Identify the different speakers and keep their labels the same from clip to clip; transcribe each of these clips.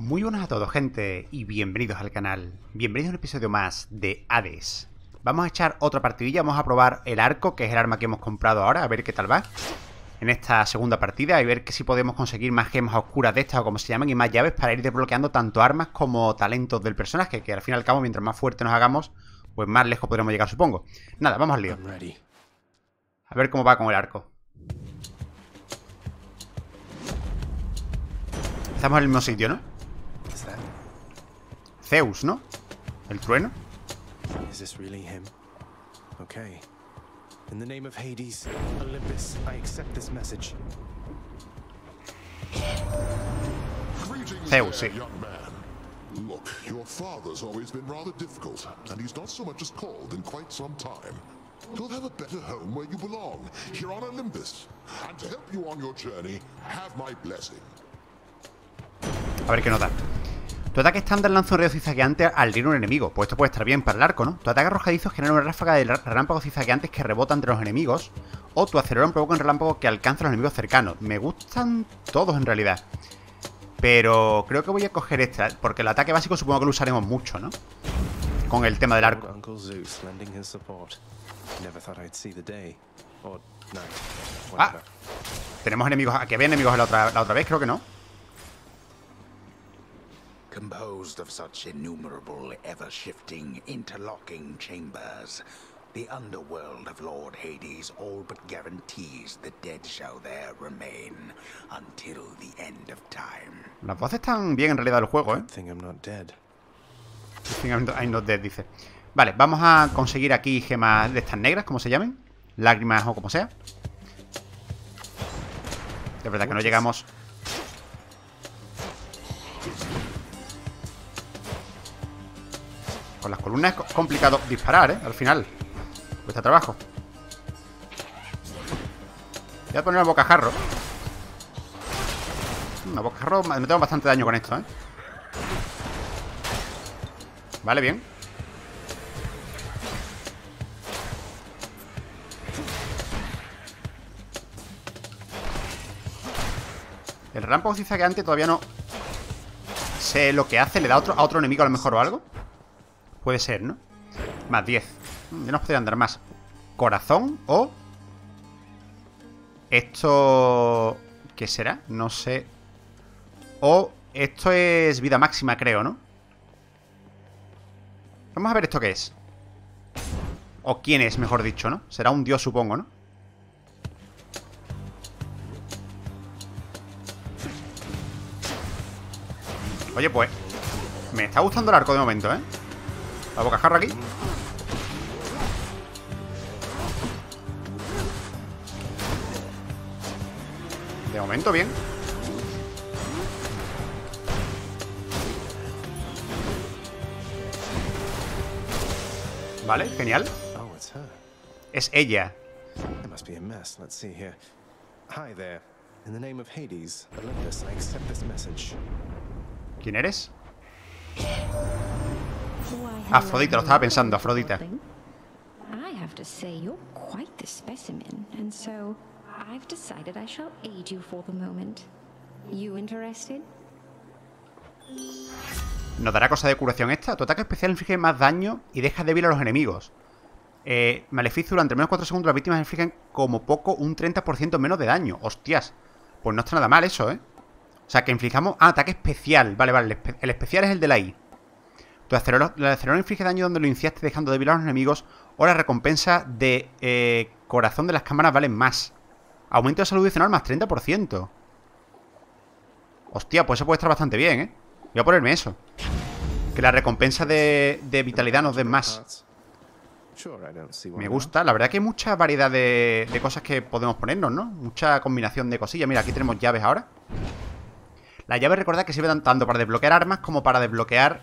Speaker 1: Muy buenas a todos gente y bienvenidos al canal, bienvenidos a un episodio más de Hades. Vamos a echar otra partidilla, vamos a probar el arco, que es el arma que hemos comprado ahora, a ver qué tal va. En esta segunda partida y ver que si podemos conseguir más gemas oscuras de estas o como se llaman y más llaves para ir desbloqueando tanto armas como talentos del personaje Que al fin y al cabo mientras más fuerte nos hagamos, pues más lejos podremos llegar supongo. Nada, vamos al lío. A ver cómo va con el arco. Estamos en el mismo sitio, ¿no? Zeus, ¿no? ¿El trueno?
Speaker 2: Is this really him? Okay. In the name of Hades, Olympus, I accept this message.
Speaker 1: Zeus, sí.
Speaker 3: young man. Look, your father's always been rather difficult, and he's not so much as called in quite some time. You'll have a better home where you belong, here on Olympus. And to help you on your journey, have my blessing.
Speaker 1: A ver qué nos da. Tu ataque estándar lanza un rayo cizaqueante al herir un enemigo. Pues esto puede estar bien para el arco, ¿no? Tu ataque arrojadizo genera una ráfaga de relámpagos cizaqueantes que rebota entre los enemigos. O tu acelerón provoca un relámpago que alcanza a los enemigos cercanos. Me gustan todos en realidad. Pero creo que voy a coger esta, porque el ataque básico supongo que lo usaremos mucho, ¿no? Con el tema del arco. Ah, tenemos enemigos. Aquí había enemigos la otra, la otra vez, creo que no.
Speaker 4: Composed of such innumerable, ever shifting, interlocking chambers, the underworld of Lord Hades all but guarantees the dead shall there remain until the end of time.
Speaker 1: Las voces están bien en realidad del juego, ¿eh?
Speaker 2: Think I'm not dead.
Speaker 1: I'm not dead, dice. Vale, vamos a conseguir aquí gemas de estas negras, como se llamen. Lágrimas o como sea. Es verdad que no llegamos. Con las columnas es co- complicado disparar, ¿eh? Al final. Cuesta trabajo. Voy a poner a bocajarro. A bocajarro me tengo bastante daño con esto, ¿eh? Vale, bien. El rampo cizaqueante todavía no sé lo que hace. ¿Le da otro, a otro enemigo a lo mejor o algo? Puede ser, ¿no? Más 10. Mm, Ya nos podrían dar más. Corazón o... Esto... ¿Qué será? No sé. O esto es vida máxima, creo, ¿no? Vamos a ver esto qué es. O quién es, mejor dicho, ¿no? Será un dios, supongo, ¿no? Oye, pues Me está gustando el arco de momento, ¿eh? La bocajarra aquí De momento, bien. Vale, genial.
Speaker 2: Oh.
Speaker 1: Es ella. ¿Quién eres? Afrodita, lo estaba pensando, Afrodita.
Speaker 5: darling. I have to say you're quite the specimen, and so I've decided I shall aid you for the moment. You interested?
Speaker 1: ¿Nos dará cosa de curación esta? Tu ataque especial inflige más daño y deja débil a los enemigos. Eh, maleficio durante menos 4 segundos las víctimas infligen como poco un 30% menos de daño. Hostias. Pues no está nada mal eso, ¿eh? O sea, que inflijamos... Ah, ataque especial. Vale, vale. El especial es el de la I. Tu acelerón inflige daño donde lo iniciaste dejando débil a los enemigos. O la recompensa de eh, corazón de las cámaras valen más. Aumento de salud adicional más 30%. Hostia, pues eso puede estar bastante bien, ¿eh? Voy a ponerme eso. Que la recompensa de, vitalidad nos den más. Me gusta. La verdad que hay mucha variedad de, cosas que podemos ponernos, ¿no? Mucha combinación de cosillas. Mira, aquí tenemos llaves ahora. Las llaves, recordad que sirven tanto para desbloquear armas como para desbloquear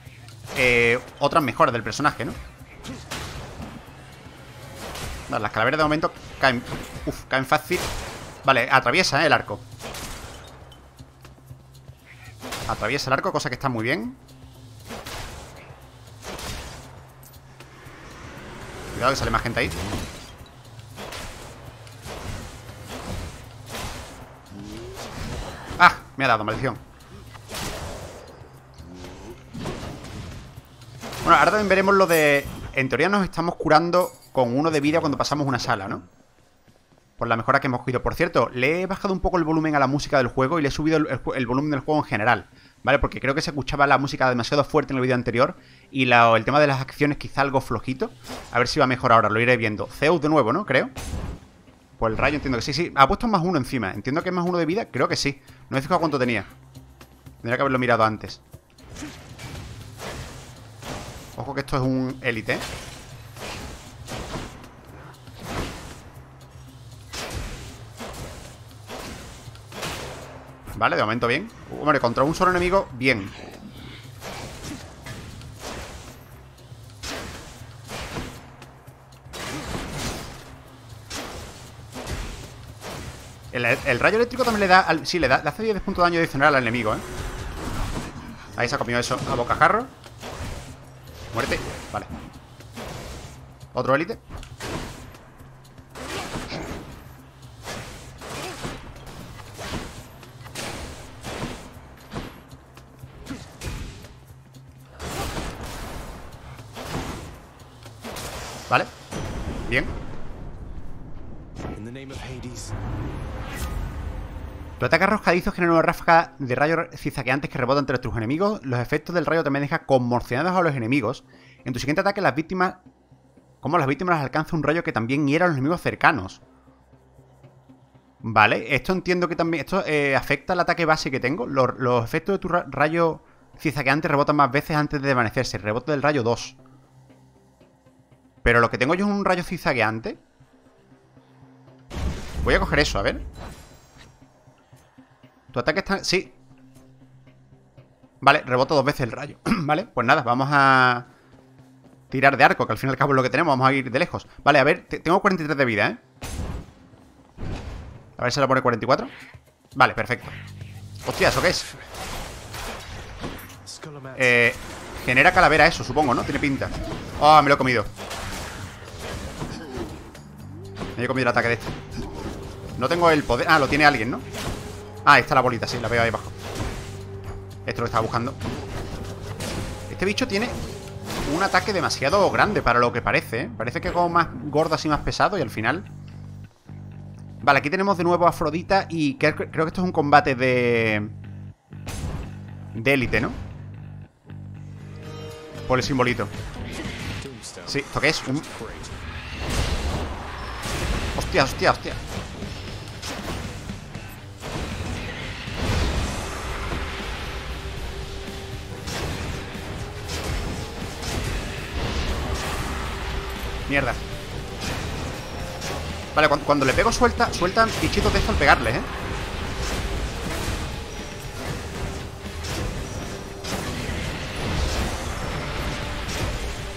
Speaker 1: eh, otras mejoras del personaje, ¿no? Vale, las calaveras de momento caen... Uf, caen fácil. Vale, atraviesa, ¿eh? El arco. Atraviesa el arco, cosa que está muy bien. Cuidado que sale más gente ahí. Ah, me ha dado, maldición. Bueno, ahora también veremos lo de... En teoría nos estamos curando con uno de vida cuando pasamos una sala, ¿no? Por la mejora que hemos cogido. Por cierto, le he bajado un poco el volumen a la música del juego y le he subido el, volumen del juego en general. ¿Vale? Porque creo que se escuchaba la música demasiado fuerte en el vídeo anterior y el tema de las acciones quizá algo flojito. A ver si va mejor ahora, lo iré viendo. Zeus de nuevo, ¿no? Creo. Pues el rayo entiendo que sí, sí. Ha puesto más uno encima. Entiendo que es más uno de vida. Creo que sí. No he fijado cuánto tenía. Tendría que haberlo mirado antes. Ojo que esto es un élite. Vale, de momento bien. Hombre, contra un solo enemigo, bien. El, el rayo eléctrico también le da... al- sí, le da le hace 10 puntos de daño adicional al enemigo, ¿eh? Ahí se ha comido eso a bocajarro. Muerte. Vale. Otro élite. Vale. Bien. Tu ataque arrojadizo genera una ráfaga de rayos cizaqueantes que rebota entre tus enemigos. Los efectos del rayo también dejan conmocionados a los enemigos. En tu siguiente ataque, las víctimas. Como las víctimas les alcanza un rayo que también hiera a los enemigos cercanos. Vale, esto entiendo que también. Esto eh, afecta al ataque base que tengo. Los, efectos de tu ra- rayo cizaqueante rebotan más veces antes de desvanecerse. Rebote del rayo 2. Pero lo que tengo yo es un rayo cizaqueante. Voy a coger eso, a ver. Ataque está... Sí. Vale, reboto dos veces el rayo. vale, pues nada, vamos a... Tirar de arco, que al fin y al cabo es lo que tenemos. Vamos a ir de lejos. Vale, a ver, te- tengo 43 de vida, ¿eh? A ver si la pone 44. Vale, perfecto. Hostia, ¿eso qué es? Eh, genera calavera eso, supongo, ¿no? Tiene pinta. Oh, me lo he comido. Me he comido el ataque de este. No tengo el poder... Ah, lo tiene alguien, ¿no? Ah, ahí está la bolita, sí, la veo ahí abajo. Esto lo estaba buscando. Este bicho tiene un ataque demasiado grande para lo que parece, ¿eh? Parece que es como más gordo así, más pesado y al final... Vale, aquí tenemos de nuevo a Afrodita y creo, que esto es un combate de... De élite, ¿no? Por el simbolito. Sí, ¿esto qué es? Un... Hostia, hostia, hostia. Mierda. Vale, cuando, le pego suelta, sueltan bichitos de esto al pegarle, ¿eh?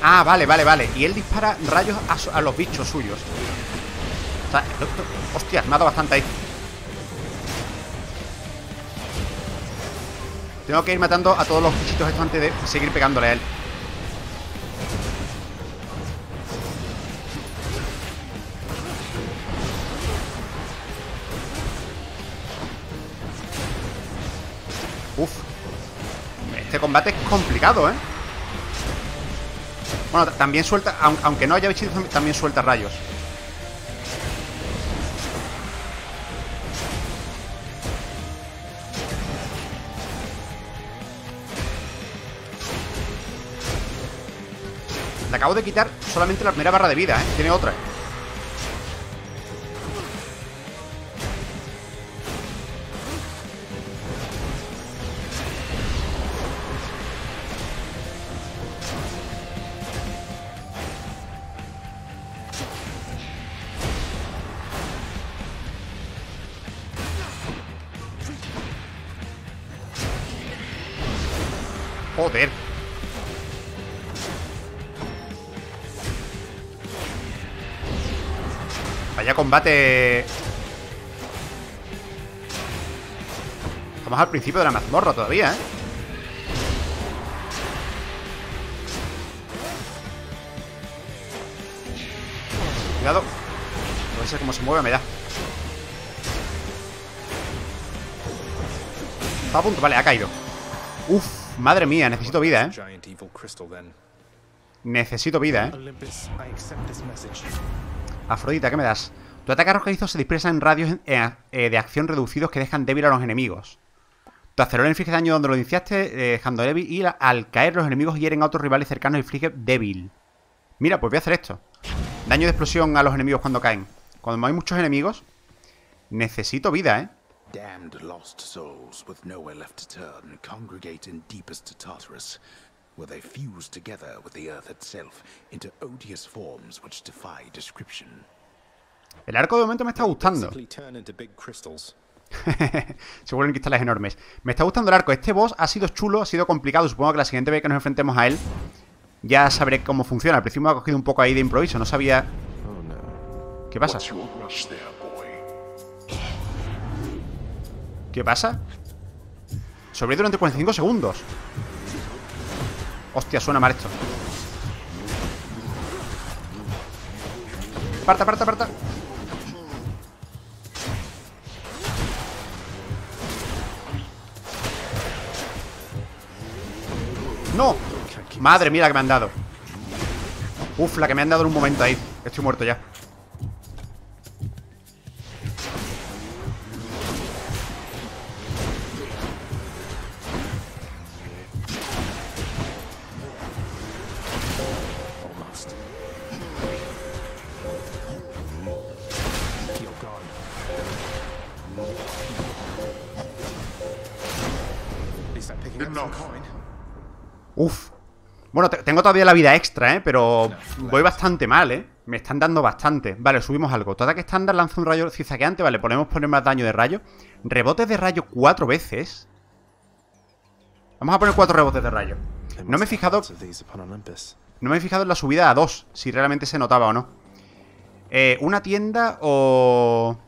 Speaker 1: Ah, vale, vale, vale. Y él dispara rayos a, los bichos suyos. O sea, lo- lo- hostia, me ha dado bastante ahí. Tengo que ir matando a todos los bichitos estos antes de seguir pegándole a él. Uf. Este combate es complicado, ¿eh? Bueno, ta- también suelta, aun- aunque no haya bichitos, también suelta rayos. Le acabo de quitar solamente la primera barra de vida, ¿eh? Tiene otra. Combate. Estamos al principio de la mazmorra todavía, ¿eh? Cuidado. Puede ser cómo se mueve, me da. Está a punto, vale, ha caído. Uf, madre mía, necesito vida, ¿eh? Necesito vida, ¿eh? Afrodita, ¿qué me das? Tu ataque arrojadizo se dispersa en radios eh, eh, de acción reducidos que dejan débil a los enemigos. Tu acelerador inflige daño donde lo iniciaste, eh, dejando débil, y al caer los enemigos hieren a otros rivales cercanos y inflige débil. Mira, pues voy a hacer esto. Daño de explosión a los enemigos cuando caen. Cuando hay muchos enemigos, necesito vida, ¿eh?
Speaker 4: Damned lost souls with nowhere left to turn congregate in deepest Tartarus, where they fuse together with the earth itself into odious forms which defy description.
Speaker 1: El arco de momento me está gustando. Se vuelven cristales enormes. Me está gustando el arco. Este boss ha sido chulo, ha sido complicado. Supongo que la siguiente vez que nos enfrentemos a él, ya sabré cómo funciona. Al principio me ha cogido un poco ahí de improviso. No sabía. ¿Qué pasa? ¿Qué pasa? Sobrevive durante 45 segundos. Hostia, suena mal esto. Aparta, aparta, aparta. ¡No! Madre mía, que me han dado. Uf, la que me han dado en un momento ahí. Estoy muerto ya. Tengo todavía la vida extra, ¿eh? Pero voy bastante mal, ¿eh? Me están dando bastante. Vale, subimos algo. Todo ataque estándar lanza un rayo cizaqueante. Vale, podemos poner más daño de rayo. Rebotes de rayo cuatro veces. Vamos a poner cuatro rebotes de rayo. No me he fijado... No me he fijado en la subida a 2, si realmente se notaba o no. Eh, una tienda o...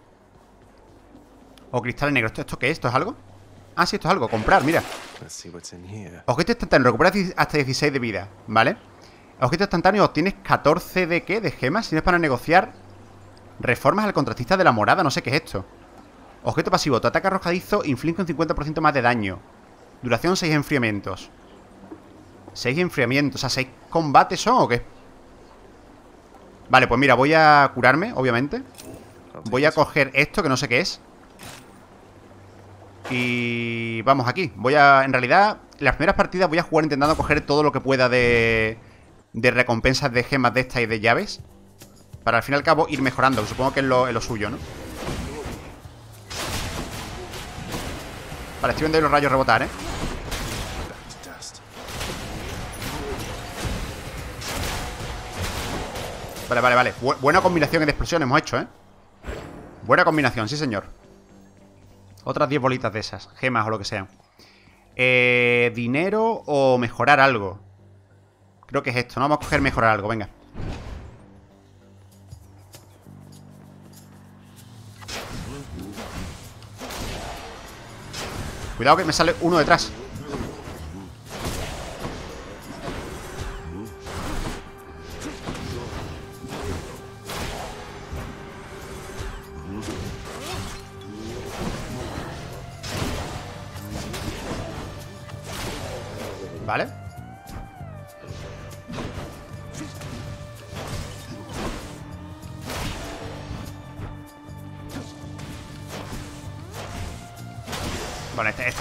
Speaker 1: O cristal negro. ¿Esto, ¿Esto qué es? ¿Esto es algo? Ah, sí, esto es algo. Comprar, mira. Objeto instantáneo. Recuperas hasta 16 de vida, ¿vale? Objeto instantáneo. Obtienes 14 de qué? De gemas. Tienes para negociar reformas al contratista de la morada. No sé qué es esto. Objeto pasivo. Tu ataque arrojadizo inflige un 50% más de daño. Duración 6 enfriamientos. 6 enfriamientos. O sea, 6 combates son o qué? Vale, pues mira, voy a curarme, obviamente. Voy a coger esto, que no sé qué es. Y vamos aquí. Voy a. En realidad, las primeras partidas voy a jugar intentando coger todo lo que pueda de. De recompensas de gemas de estas y de llaves. Para al fin y al cabo ir mejorando. que Supongo que es lo, suyo, ¿no? Vale, estoy viendo ahí los rayos rebotar, ¿eh? Vale, vale, vale. Bu- buena combinación de explosiones hemos hecho, ¿eh? Buena combinación, sí, señor. Otras 10 bolitas de esas. Gemas o lo que sea. Eh, dinero o mejorar algo. Creo que es esto, ¿no? Vamos a coger mejorar algo, venga. Cuidado que me sale uno detrás.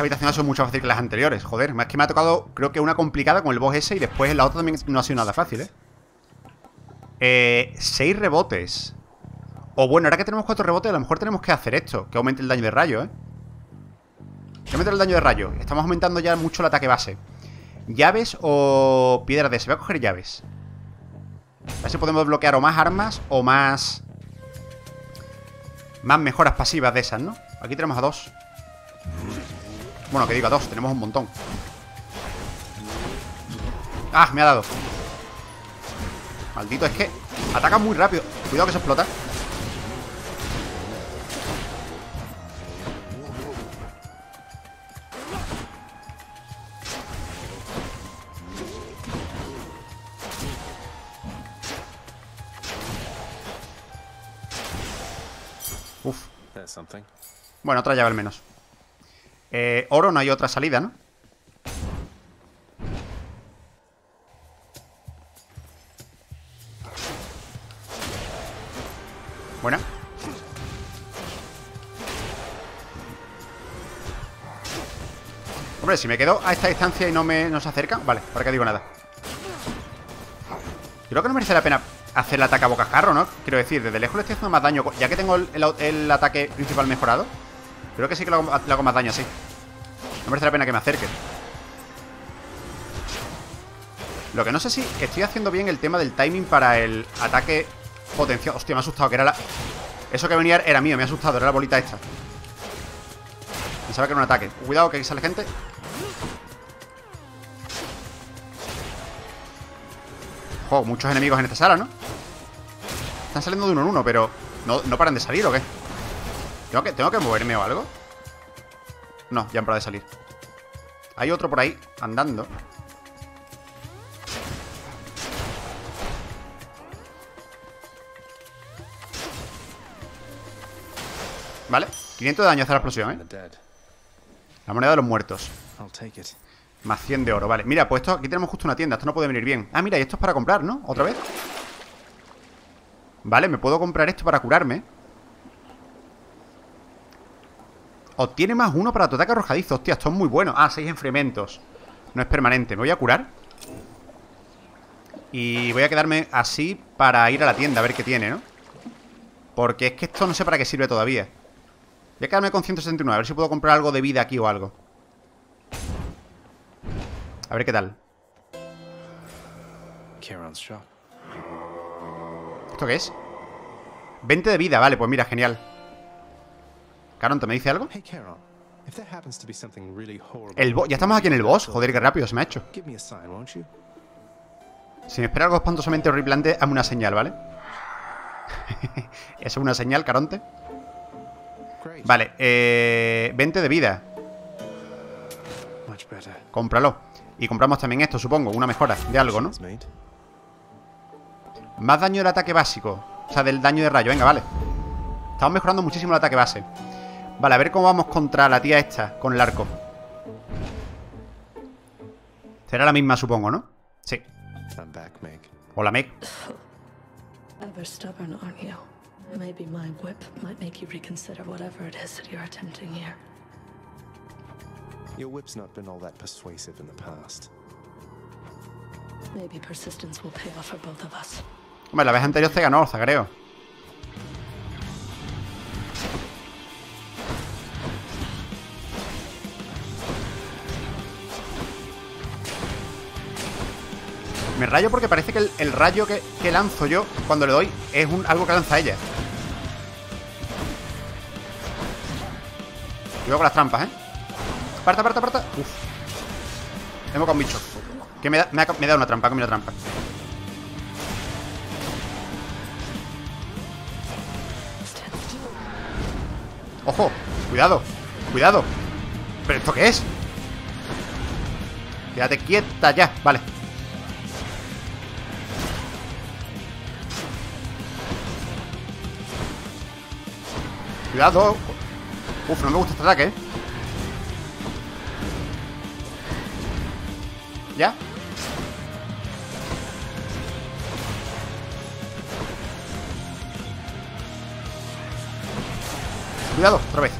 Speaker 1: Esta, habitación ha sido mucho más fácil que las anteriores. Joder, más que me ha tocado, creo que una complicada con el boss ese y después la otra también no ha sido nada fácil, ¿eh? Eh, seis rebotes. O bueno, ahora que tenemos cuatro rebotes, a lo mejor tenemos que hacer esto, que aumente el daño de rayo, ¿eh? Que aumente el daño de rayo. Estamos aumentando ya mucho el ataque base. ¿Llaves o piedras de ese? Voy a coger llaves. A ver si podemos bloquear o más armas o más... Más mejoras pasivas de esas, ¿no? Aquí tenemos a dos. Bueno, que digo a dos, tenemos un montón. ¡Ah! Me ha dado. Maldito, es que ataca muy rápido. Cuidado que se explota. Uf. Bueno, otra llave al menos. Eh, oro no hay otra salida, ¿no? Buena. Hombre, si me quedo a esta distancia y no, me, no se acerca Vale, para qué digo nada Creo que no merece la pena hacer el ataque a bocajarro, ¿no? Quiero decir, desde lejos le estoy haciendo más daño Ya que tengo el, ataque principal mejorado Creo que sí que le hago, le hago más daño así no merece la pena que me acerque Lo que no sé si estoy haciendo bien el tema del timing para el ataque potencial Hostia, me ha asustado, que era la... Eso que venía era mío, me ha asustado, era la bolita esta Pensaba que era un ataque Cuidado que aquí sale gente Jo, muchos enemigos en esta sala, ¿no? Están saliendo de uno en uno, pero ¿no, no paran de salir o qué? ¿Tengo que, ¿Tengo que moverme o algo? No, ya han parado de salir Hay otro por ahí, andando Vale, 500 de daño hace la explosión, ¿eh? La moneda de los muertos. Más 100 de oro, vale Mira, pues esto, aquí tenemos justo una tienda Esto no puede venir bien Ah, mira, y esto es para comprar, ¿no? ¿Otra vez? Vale, me puedo comprar esto para curarme Obtiene más uno para tu ataque arrojadizo. Hostia, esto es muy bueno. Ah, 6 enfriamientos. No es permanente. Me voy a curar Y voy a quedarme así para ir a la tienda A ver qué tiene, ¿no? Porque es que esto no sé para qué sirve todavía. Voy a quedarme con 169 A ver si puedo comprar algo de vida aquí o algo. A ver qué tal. ¿Esto qué es? 20 de vida, vale, pues mira, genial.
Speaker 2: Be something really horrible.
Speaker 1: El ya estamos aquí en el boss. Joder, qué rápido se me ha hecho.
Speaker 2: Me?
Speaker 1: Si me espera algo espantosamente horripilante, hazme una señal, ¿vale? ¿Eso es una señal, Caronte? Vale, eh, 20 de vida. Cómpralo. Y compramos también esto, supongo, una mejora de algo, ¿no? Más daño del ataque básico. O sea, del daño de rayo. Venga, vale. Estamos mejorando muchísimo el ataque base. Vale, a ver cómo vamos contra la tía esta con el arco. Será la misma, supongo, ¿no? Sí.
Speaker 2: I'm back, Meg.
Speaker 1: Hola, Meg.
Speaker 6: Ever stubborn, aren't you? Maybe my whip might make you reconsider whatever it is that you're attempting here.
Speaker 2: Your whip's not been all that persuasive in the past.
Speaker 6: Maybe persistence will pay off for both of us.
Speaker 1: Hombre, la vez anterior te ganó, creo. Me rayo porque parece que el, rayo que, que lanzo yo cuando le doy es un, algo que lanza ella. Cuidado con las trampas, ¿eh? Aparta, aparta, aparta. Uf. Tengo con bicho. Que me da, me ha, me da una trampa, come una trampa.
Speaker 6: Stand still.
Speaker 1: ¡Ojo! ¡Cuidado! ¡Cuidado! ¿Pero esto qué es? Quédate quieta ya, vale Cuidado Uf, no me gusta este ataque, ¿eh? ¿Ya? Cuidado, otra vez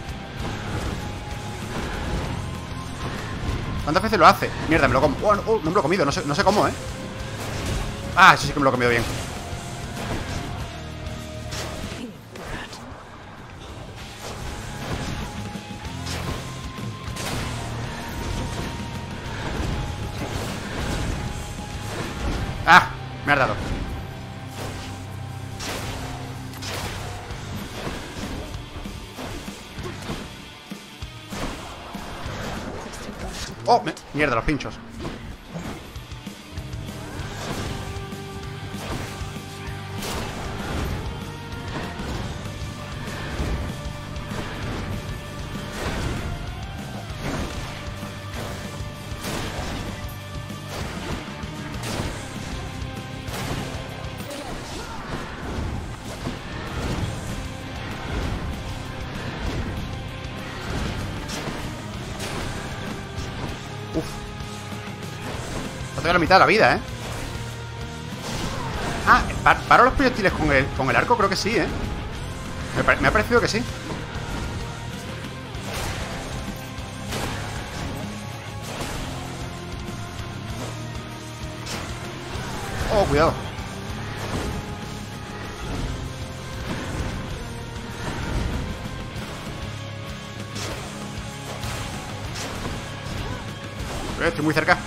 Speaker 1: ¿Cuántas veces lo hace? Mierda, me lo como oh, no, me lo he comido, no sé, no sé cómo, ¿eh? Ah, eso sí que me lo he comido bien Me has dado ¡Oh! me- Mierda, los pinchos mitad de la vida, ¿eh? Ah, ¿paro, los proyectiles con el, con el arco? Creo que sí, ¿eh? Me ha parecido que sí. Oh, cuidado. Estoy muy cerca.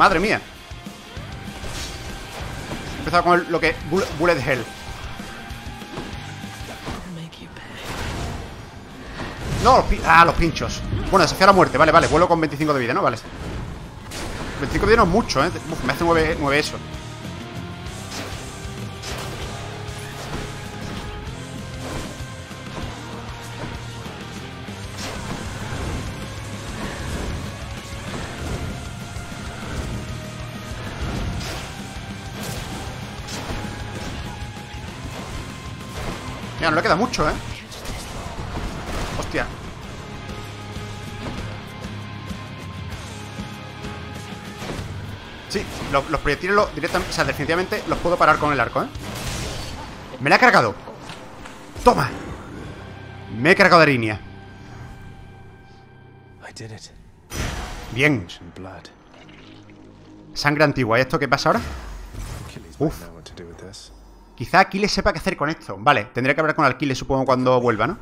Speaker 1: ¡Madre mía! He empezado con el- lo que... bull- Bullet Hell. No, los ah, los pinchos. Bueno, desafiar la muerte, vale, vale. Vuelo con 25 de vida, ¿no? Vale. 25 de vida no es mucho, ¿eh? Uf, me hace 9, 9 eso. Mira, no le queda mucho, ¿eh? Hostia. Sí, lo- los, proyectiles lo- directamente, o sea, definitivamente los puedo parar con el arco, ¿eh? Me la he cargado. Toma. Me he cargado de línea. Bien. Sangre antigua. ¿Y esto qué pasa ahora? Uf.
Speaker 2: might know what to do with this.
Speaker 1: Quizá Aquiles sepa qué hacer con esto. Vale, tendré que hablar con Aquiles, supongo, cuando vuelva, ¿no?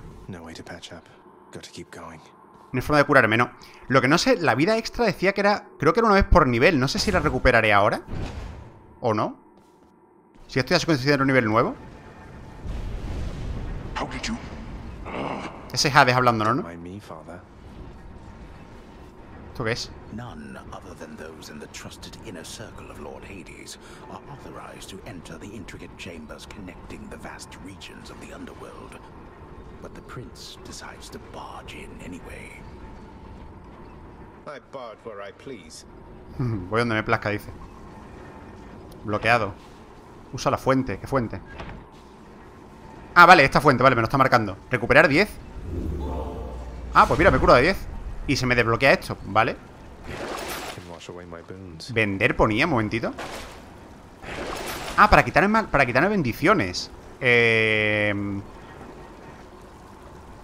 Speaker 2: No
Speaker 1: hay forma de curarme, no. Lo que no sé, la vida extra decía que era. Creo que era una vez por nivel. No sé si la recuperaré ahora. ¿O no? Si esto ya se considera un nivel nuevo.
Speaker 3: How did you?
Speaker 1: Ese es Hades hablándonos, ¿no? ¿Esto qué es?
Speaker 4: None other than those in the trusted inner circle of Lord Hades are authorized to enter the intricate chambers connecting the vast regions of the underworld. But the prince decides to barge in anyway.
Speaker 7: I barge where I please.
Speaker 1: Voy donde me plazca, dice. Bloqueado. Usa la fuente. ¿Qué fuente? Ah, vale, esta fuente, vale, me lo está marcando. ¿Recuperar 10? Ah, pues mira, me curo de 10. Y se me desbloquea esto, ¿vale? Vender ponía, un momentito. Ah, para quitarme, para quitarme bendiciones. Eh...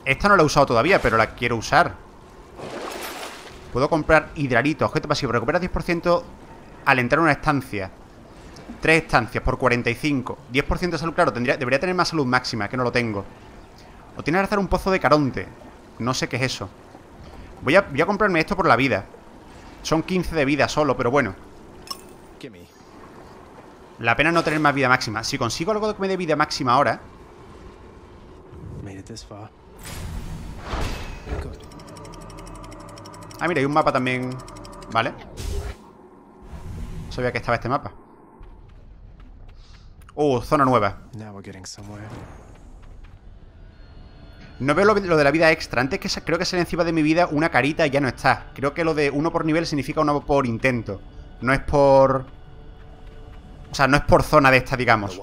Speaker 1: Esta no la he usado todavía, pero la quiero usar. Puedo comprar hidralito, objeto pasivo. Recupera 10% al entrar en una estancia. Tres estancias por 45. 10% de salud, claro, tendría, debería tener más salud máxima, que no lo tengo. O tiene que hacer un pozo de caronte. No sé qué es eso. Voy a, voy a comprarme esto por la vida. Son 15 de vida solo, pero bueno. La pena no tener más vida máxima. Si consigo algo que me dé vida máxima ahora. Ah, mira, hay un mapa también. Vale. Sabía que estaba este mapa. Uh, zona nueva. No veo lo, lo de la vida extra. Antes que creo que salía encima de mi vida una carita y ya no está. Creo que lo de uno por nivel significa uno por intento. No es por... O sea, no es por zona de esta, digamos.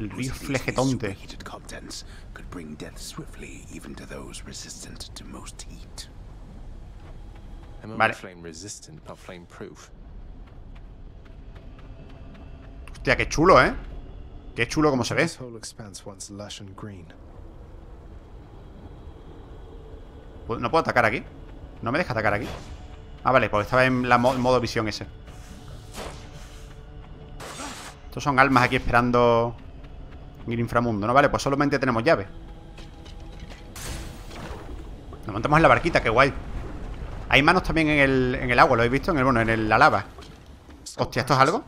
Speaker 1: El río Flegetonte.
Speaker 4: superheated
Speaker 1: Hostia, qué chulo, ¿eh? Qué chulo como se ve. ¿Puedo- ¿No puedo atacar aquí? ¿No me deja atacar aquí? Ah, vale, porque estaba en la mo- modo visión ese. Estos son almas aquí esperando el inframundo, ¿no? Vale, pues solamente tenemos llave. Nos montamos en la barquita, qué guay. Hay manos también en el, en el agua, ¿lo habéis visto? En el, bueno, en el- la lava. Hostia, ¿esto es algo?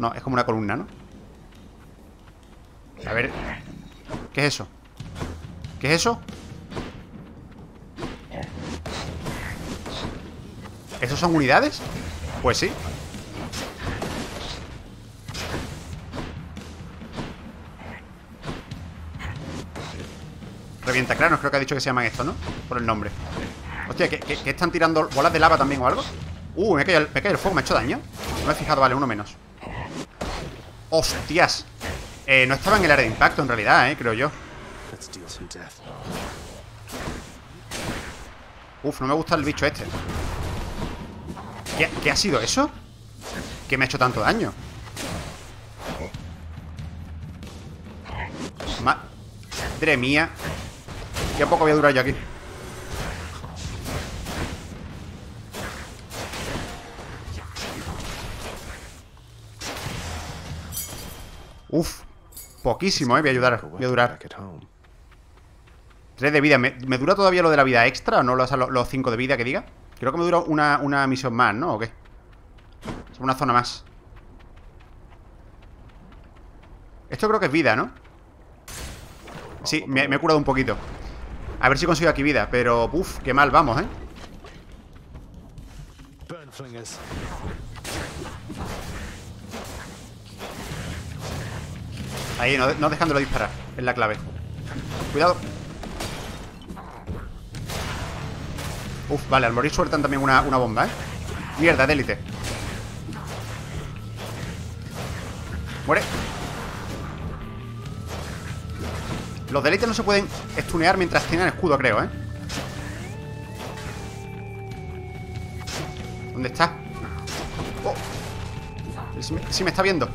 Speaker 1: No, es como una columna, ¿no? A ver... ¿Qué es eso? ¿Qué es eso? ¿Esos son unidades? Pues sí. tentacranos creo que ha dicho que se llaman esto, ¿no? Por el nombre. Hostia, ¿que, que, que están tirando bolas de lava también o algo? Uh, me cae el, me cae el fuego, me ha hecho daño. No me he fijado, vale, uno menos. Hostias. Eh, no estaba en el área de impacto en realidad, eh, creo yo. Uf, no me gusta el bicho este. ¿Qué, qué ha sido eso? ¿Qué me ha hecho tanto daño? Madre mía. Qué poco voy a durar yo aquí. Uf, poquísimo, eh. Voy a ayudar, voy a durar. 3 de vida. ¿Me, me dura todavía lo de la vida extra o no los, los 5 de vida que diga? Creo que me dura una, una misión más, ¿no? ¿O qué? Es una zona más. Esto creo que es vida, ¿no? Sí, me, me he curado un poquito. A ver si consigo aquí vida, pero... Uf, qué mal vamos, ¿eh? Ahí, no, no dejándolo disparar. Es la clave. Cuidado. Uf, vale, al morir sueltan también una, una bomba, ¿eh? Mierda, de élite. Muere. Los de élite no se pueden estunear mientras tienen escudo, creo, ¿eh? ¿Dónde está? Oh. Me- sí me está viendo.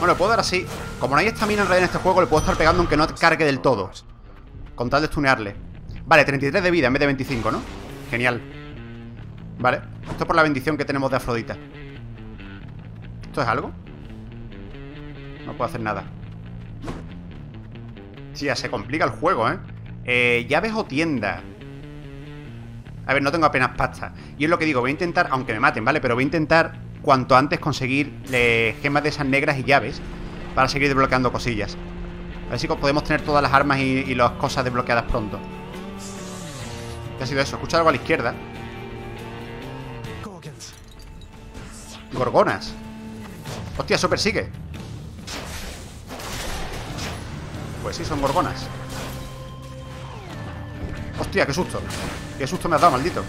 Speaker 1: Bueno, le puedo dar así. Como no hay estamina en realidad en este juego, le puedo estar pegando aunque no cargue del todo. Con tal de stunearle. Vale, 33 de vida en vez de 25, ¿no? Genial. Vale. Esto es por la bendición que tenemos de Afrodita. ¿Esto es algo? No puedo hacer nada. Sí, ya se complica el juego, ¿eh? eh llaves o tienda. A ver, no tengo apenas pasta. Y es lo que digo, voy a intentar, aunque me maten, ¿vale? Pero voy a intentar cuanto antes conseguir eh, gemas de esas negras y llaves para seguir desbloqueando cosillas. A ver si podemos tener todas las armas y, las cosas desbloqueadas pronto. ¿Qué ha sido eso? Escucha algo a la izquierda. Gorgonas. Hostia, eso persigue. Pues sí, son gorgonas. Hostia, qué susto. Qué susto me has dado, maldito.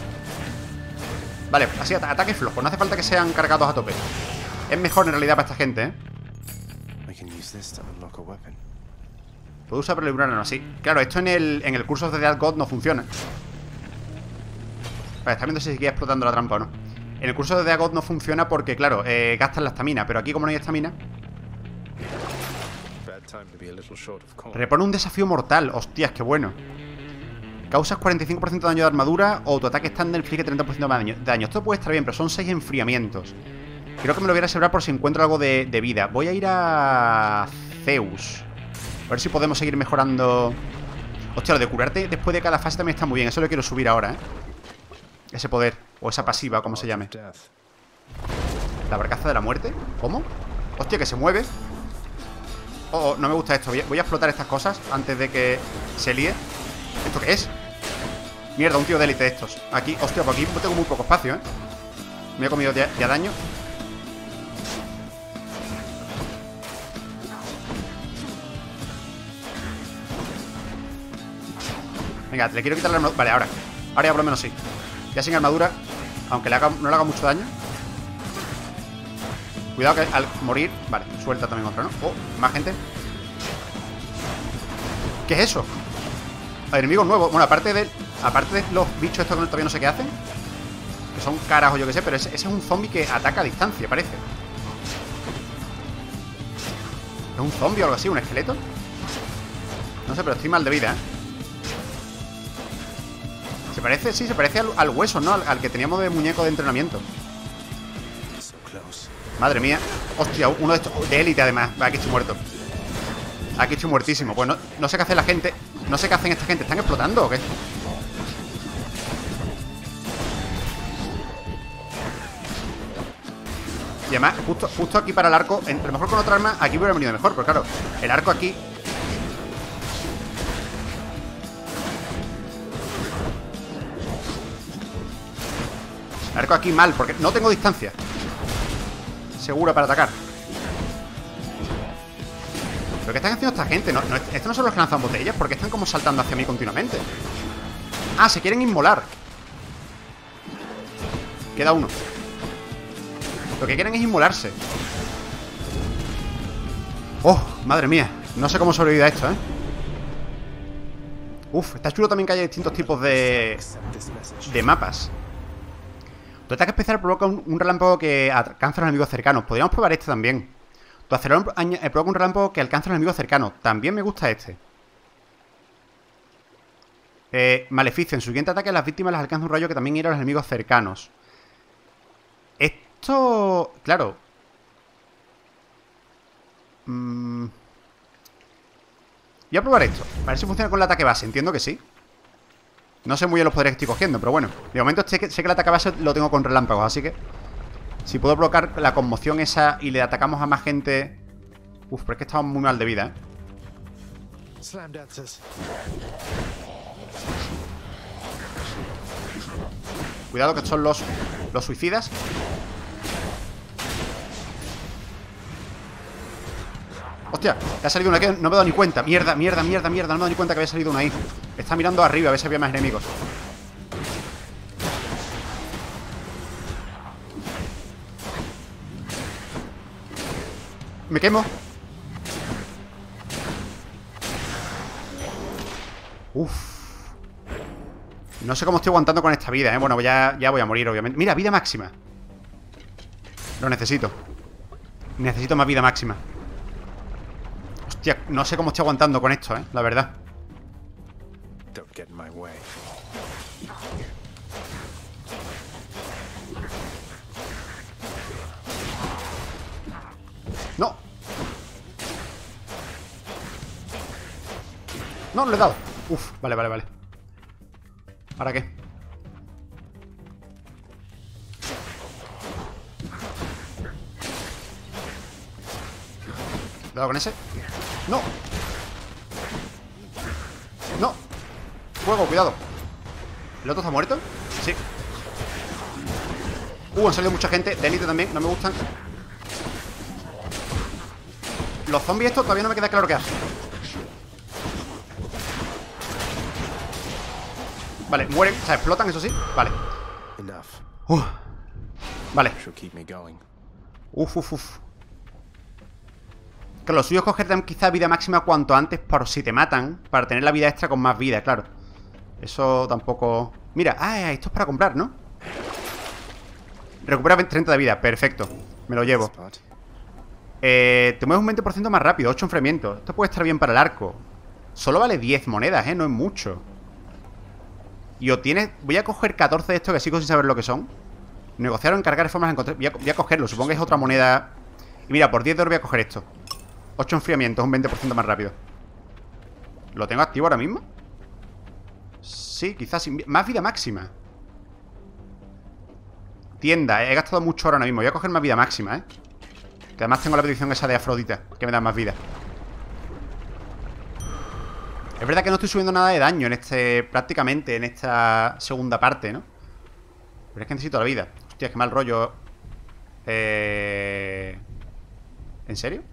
Speaker 1: Vale, así ata ataque flojo. No hace falta que sean cargados a tope. Es mejor en realidad para esta gente, ¿eh? Puedo usar el no así. Claro, esto en el, en el curso de Dead God no funciona. Vale, está viendo si sigue explotando la trampa o no. En el curso de Dead God no funciona porque, claro, eh, gastan la estamina. Pero aquí, como no hay estamina, repone un desafío mortal. Hostias, qué bueno. Causas 45% de daño de armadura o tu ataque estándar inflige 30% de daño. daño. Esto puede estar bien, pero son 6 enfriamientos. Creo que me lo voy a asegurar por si encuentro algo de, de vida. Voy a ir a Zeus. A ver si podemos seguir mejorando... Hostia, lo de curarte después de cada fase también está muy bien. Eso lo quiero subir ahora, ¿eh? Ese poder. O esa pasiva, como se llame. ¿La barcaza de la muerte? ¿Cómo? Hostia, que se mueve. Oh, oh, no me gusta esto. Voy a explotar estas cosas antes de que se líe. ¿Esto qué es? Mierda, un tío de élite de estos. Aquí, hostia, por aquí tengo muy poco espacio, ¿eh? Me he comido ya, daño. Venga, le quiero quitar la armadura. Vale, ahora. Ahora ya por lo menos sí. Ya sin armadura. Aunque no le haga mucho daño. Cuidado que al morir... Vale, suelta también otra, ¿no? Oh, más gente. ¿Qué es eso? Enemigo nuevo. Bueno, aparte de, aparte de los bichos estos que todavía no sé qué hacen. Que son caras o yo qué sé, pero ese, es un zombie que ataca a distancia, parece. ¿Es un zombie o algo así? ¿Un esqueleto? No sé, pero estoy mal de vida, ¿eh? Se parece, sí, se parece al, hueso, ¿no? Al, que teníamos de muñeco de entrenamiento. Madre mía. Hostia, uno de estos. De élite, además. Aquí estoy muerto. Aquí estoy muertísimo. Pues no, no sé qué hace la gente. No sé qué hacen esta gente. ¿Están explotando o qué? Y además, justo, justo aquí para el arco, en- a lo mejor con otra arma, aquí hubiera venido mejor, pero claro, el arco aquí. El arco aquí mal, porque no tengo distancia. Segura para atacar. ¿Pero qué están haciendo esta gente? No, no, estos no son los que lanzan botellas, porque están como saltando hacia mí continuamente. Ah, se quieren inmolar. Queda uno. Lo que quieren es inmolarse. Oh, madre mía. No sé cómo sobrevivir a esto, ¿eh? Uf, está chulo también que haya distintos tipos de, de mapas. Tu ataque especial provoca un, un relámpago que alcanza a los enemigos cercanos. Podríamos probar este también. Tu acelerón eh, provoca un relámpago que alcanza a los enemigos cercanos. También me gusta este. Eh, maleficio. En su siguiente ataque, las víctimas les alcanza un rayo que también hiera a los enemigos cercanos. Esto... Claro. Mm. Voy a probar esto. A ver si funciona con el ataque base. Entiendo que sí. No sé muy bien los poderes que estoy cogiendo, pero bueno. De momento sé que, sé que el ataque base lo tengo con relámpagos, así que... Si puedo provocar la conmoción esa y le atacamos a más gente... Uf, pero es que estamos muy mal de vida, ¿eh? Cuidado que estos son los, los suicidas. Hostia, ha salido una que no me he dado ni cuenta. Mierda, mierda, mierda, mierda. No me he dado ni cuenta que había salido una ahí. Está mirando arriba a ver si había más enemigos. Me quemo. Uf. No sé cómo estoy aguantando con esta vida, ¿eh? Bueno, ya, ya voy a morir, obviamente. Mira, vida máxima. Lo necesito. Necesito más vida máxima. Hostia, no sé cómo estoy aguantando con esto, ¿eh? La verdad.
Speaker 2: Don't get in my way.
Speaker 1: ¡No! No, no le he dado. Uf, vale, vale, vale. ¿Ahora qué? Cuidado con ese. ¡No! ¡No! Fuego, cuidado. ¿El otro está muerto? Sí. Uh, han salido mucha gente. De élite también, no me gustan. Los zombies estos todavía no me queda claro qué hacen. Vale, mueren, o sea, explotan, eso sí. Vale.
Speaker 2: Enough.
Speaker 1: Uf. Vale. Uf, uf, uf. Que lo suyo es coger quizá vida máxima cuanto antes por si te matan, para tener la vida extra con más vida, claro. Eso tampoco... Mira, ah, esto es para comprar, ¿no? Recupera 20 30 de vida, perfecto. Me lo llevo. Eh, te mueves un 20% más rápido, 8 enfriamientos. Esto puede estar bien para el arco. Solo vale 10 monedas, ¿eh? No es mucho. Y obtienes... Voy a coger 14 de estos que sigo sin saber lo que son. Negociar o encargar formas de encontrar... Voy a, voy a cogerlo, supongo que es otra moneda... Y mira, por 10 de oro voy a coger esto. 8 enfriamientos, un 20% más rápido. ¿Lo tengo activo ahora mismo? Sí, quizás Más vida máxima. Tienda, he gastado mucho ahora mismo. Voy a coger más vida máxima, ¿eh? Que además tengo la petición esa de Afrodita, que me da más vida. Es verdad que no estoy subiendo nada de daño en este. prácticamente en esta segunda parte, ¿no? Pero es que necesito la vida. Hostia, qué mal rollo. Eh. ¿En serio?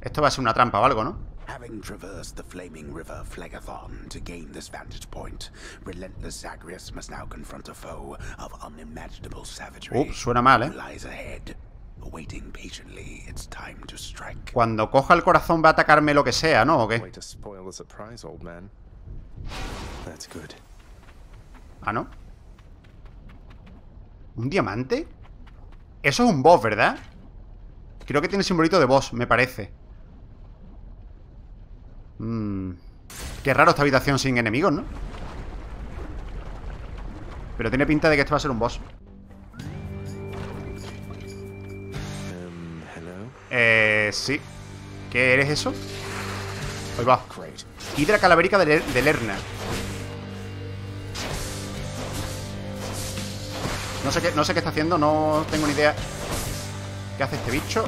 Speaker 1: Esto va a ser una trampa o algo, ¿no?
Speaker 4: Having traversed the flaming river Phlegethon to gain this vantage point, relentless Zagreus must now confront a foe of unimaginable savagery.
Speaker 1: Ups, suena mal, ¿eh?
Speaker 4: lies ahead, awaiting patiently its time to strike.
Speaker 1: Cuando coja el corazón va a atacarme lo que sea, ¿no? ¿O qué?
Speaker 2: Way to spoil the surprise, old man. That's good.
Speaker 1: Ah, ¿no? ¿Un diamante? Eso es un boss, ¿verdad? Creo que tiene simbolito de boss, me parece. Mmm. Qué raro esta habitación sin enemigos, ¿no? Pero tiene pinta de que esto va a ser un boss.
Speaker 2: Um?
Speaker 1: Eh, sí. ¿Qué eres eso? Ahí va. Hidra calavérica de, Ler- de Lerna. No sé, qué, no sé qué está haciendo, no tengo ni idea qué hace este bicho.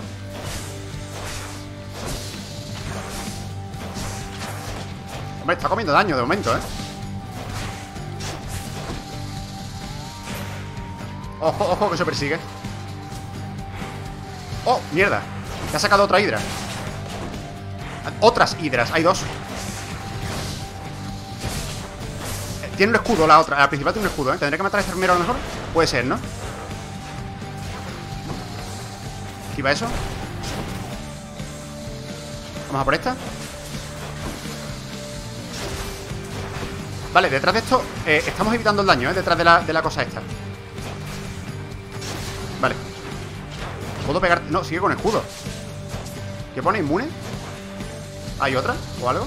Speaker 1: Está comiendo daño de momento, ¿eh? Ojo, ojo, que se persigue. ¡Oh, mierda! Que ha sacado otra hidra. Otras hidras, hay dos. Eh, Tiene un escudo la otra, la principal tiene un escudo, ¿eh? ¿Tendré que matar a este primero a lo mejor? Puede ser, ¿no? Esquiva eso. Vamos a por esta. Vale, detrás de esto eh, Estamos evitando el daño, ¿eh? Detrás de la, de la cosa esta Vale ¿Puedo pegar? No, sigue con escudo ¿Qué pone? ¿Inmune? ¿Hay otra? ¿O algo?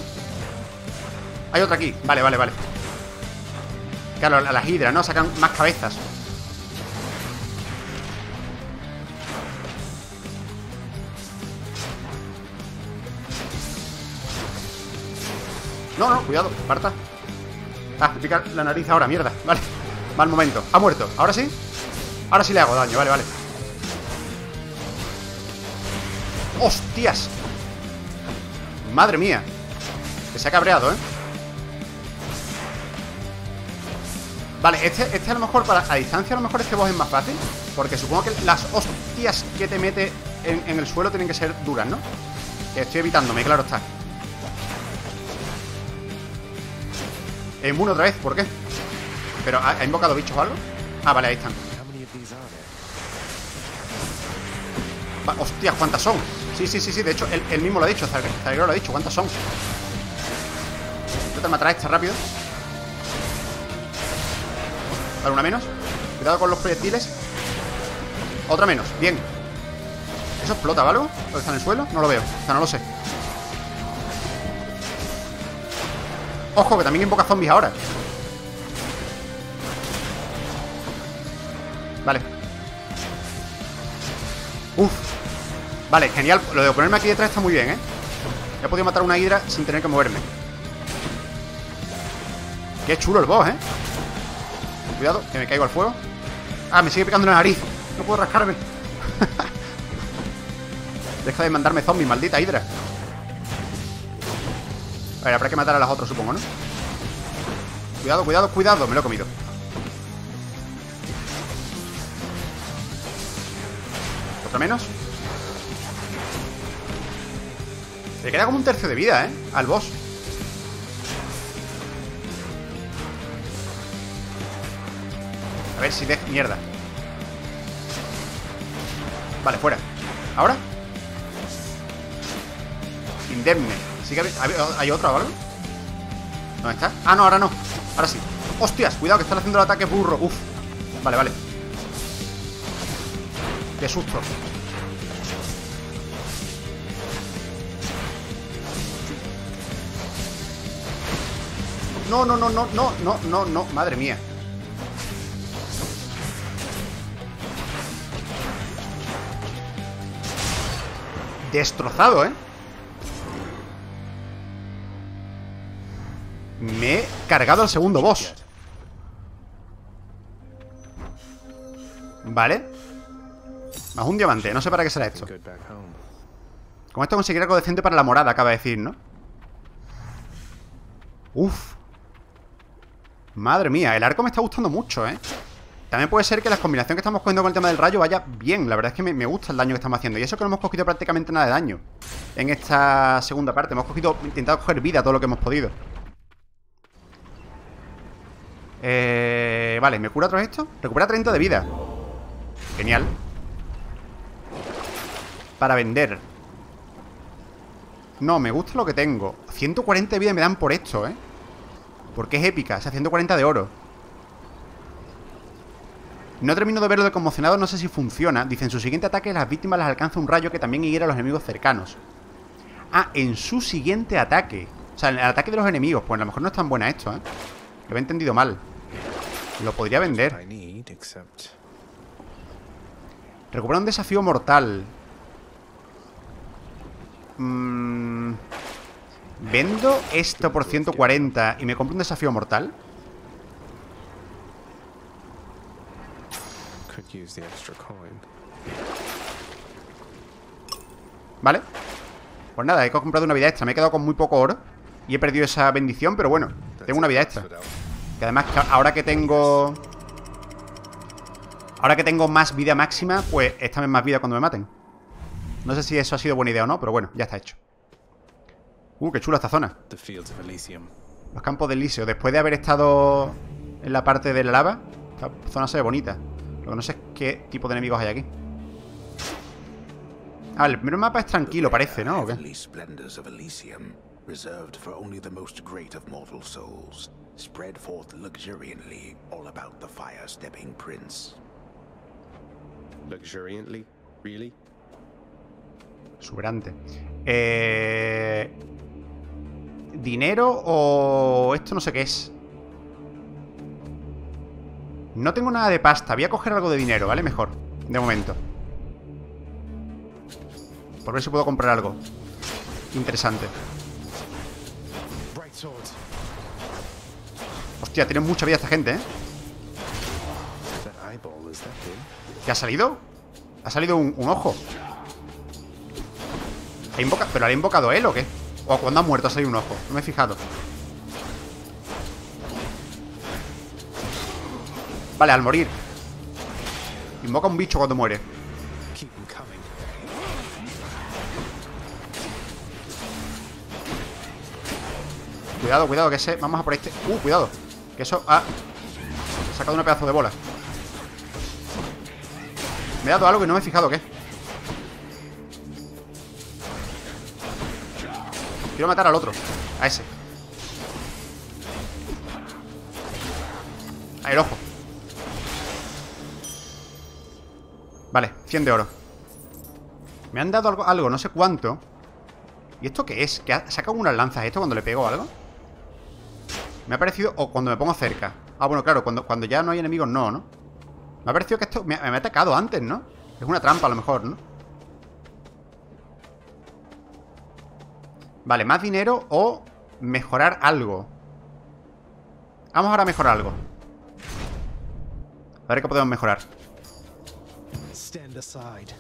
Speaker 1: Hay otra aquí Vale, vale, vale Claro, las hidras, ¿no? Sacan más cabezas No, no, cuidado, parta Ah, me pica la nariz ahora, mierda Vale, mal momento Ha muerto, ¿ahora sí? Ahora sí le hago daño, vale, vale ¡Hostias! Madre mía Que se ha cabreado, ¿eh? Vale, este, este a lo mejor para a distancia a lo mejor este boss es más fácil Porque supongo que las hostias que te mete en, en el suelo tienen que ser duras, ¿no? Que estoy evitándome, claro está Inmune otra vez, ¿por qué? ¿Pero ha, invocado bichos o algo? Ah, vale, ahí están? Va, Hostias, ¿cuántas son? Sí, sí, sí, sí, de hecho, él, mismo lo ha dicho Zagrero lo ha dicho, ¿cuántas son? Voy a matar a esta rápido Vale, una menos Cuidado con los proyectiles Otra menos, bien ¿Eso explota algo? ¿O está en el suelo? No lo veo, o sea, no lo sé Ojo, que también invoca zombies ahora. Vale. Uf. Vale, genial. Lo de ponerme aquí detrás está muy bien, ¿eh? He podido matar una hidra sin tener que moverme. Qué chulo el boss, ¿eh? Cuidado, que me caigo al fuego. Ah, me sigue picando la nariz. No puedo rascarme. Deja de mandarme zombies, maldita hidra a habrá que matar a las otras, supongo, ¿no? Cuidado, cuidado, cuidado Me lo he comido ¿Otra menos? Le queda como un tercio de vida, ¿eh? Al boss A ver si deja... Mierda Vale, fuera ¿Ahora? Indemne ¿Sí que hay, hay otra algo? ¿Dónde está? Ah, no, ahora no Ahora sí ¡Hostias! Cuidado que están haciendo el ataque burro Uf Vale, vale Qué susto No, no, no, no, no, no, no, no Madre mía Destrozado, ¿eh? Cargado al segundo boss. Vale. Más un diamante, no sé para qué será esto. Con esto conseguiré algo decente para la morada, acaba de decir, ¿no? Uf. Madre mía, el arco me está gustando mucho, ¿eh? También puede ser que la combinación que estamos cogiendo con el tema del rayo vaya bien. La verdad es que me, me gusta el daño que estamos haciendo. Y eso que no hemos cogido prácticamente nada de daño En esta segunda parte. Hemos cogido, intentado coger vida todo lo que hemos podido eh, Vale, ¿me cura otro esto? Recupera 30 de vida. Genial. Para vender. No, me gusta lo que tengo. 140 de vida me dan por esto, ¿eh? Porque es épica, o sea, 140 de oro. No termino de verlo de conmocionado, no sé si funciona. Dice, en su siguiente ataque las víctimas les alcanza un rayo que también hiera a los enemigos cercanos. Ah, en su siguiente ataque. O sea, en el ataque de los enemigos. Pues a lo mejor no es tan buena esto, ¿eh? Lo he entendido mal Lo podría vender Recupera un desafío mortal. Mm, ¿Vendo esto por 140 y me compro un desafío mortal? ¿Vale? Pues nada, he comprado una vida extra. Me he quedado con muy poco oro. Y he perdido esa bendición, pero bueno. Tengo una vida extra. Que además, que ahora que tengo... Ahora que tengo más vida máxima, pues esta vez más vida cuando me maten. No sé si eso ha sido buena idea o no, pero bueno, ya está hecho. Uh, qué chula esta zona.
Speaker 2: The fields of Elysium.
Speaker 1: Los campos del Liceo. Después de haber estado en la parte de la lava, esta zona se ve bonita. Lo que no sé es qué tipo de enemigos hay aquí. Ah, el primer mapa es tranquilo, parece, ¿no? ¿O qué?
Speaker 4: Spread forth luxuriantly all about the fire-stepping prince.
Speaker 2: Luxuriantly? Really?
Speaker 1: Exuberante. Eh... ¿Dinero o esto no sé qué es? No tengo nada de pasta. Voy a coger algo de dinero, ¿vale? Mejor. De momento. Por ver si puedo comprar algo. Interesante. Hostia, tiene mucha vida esta gente, ¿eh? ¿Qué ha salido? Ha salido un, ojo. ¿Ha invoca- ¿Pero ha invocado él o qué? O cuando ha muerto ha salido un ojo. No me he fijado. Vale, al morir. Invoca un bicho cuando muere. Cuidado, cuidado, que ese... Vamos a por este... Uh, cuidado. Que eso ha... Sacado una pedazo de bola. Me ha dado algo y no me he fijado qué. Quiero matar al otro. A ese. A el ojo. Vale, 100 de oro. Me han dado algo, algo, no sé cuánto. ¿Y esto qué es? ¿Que ha sacado unas lanzas esto cuando le pego algo? Me ha parecido... O cuando me pongo cerca. Ah, bueno, claro, cuando, cuando ya no hay enemigos, no, ¿no? Me ha parecido que esto... Me, me ha atacado antes, ¿no? Es una trampa a lo mejor, ¿no? Vale, más dinero o mejorar algo. Vamos ahora a mejorar algo. A ver qué podemos mejorar.
Speaker 2: Stand aside.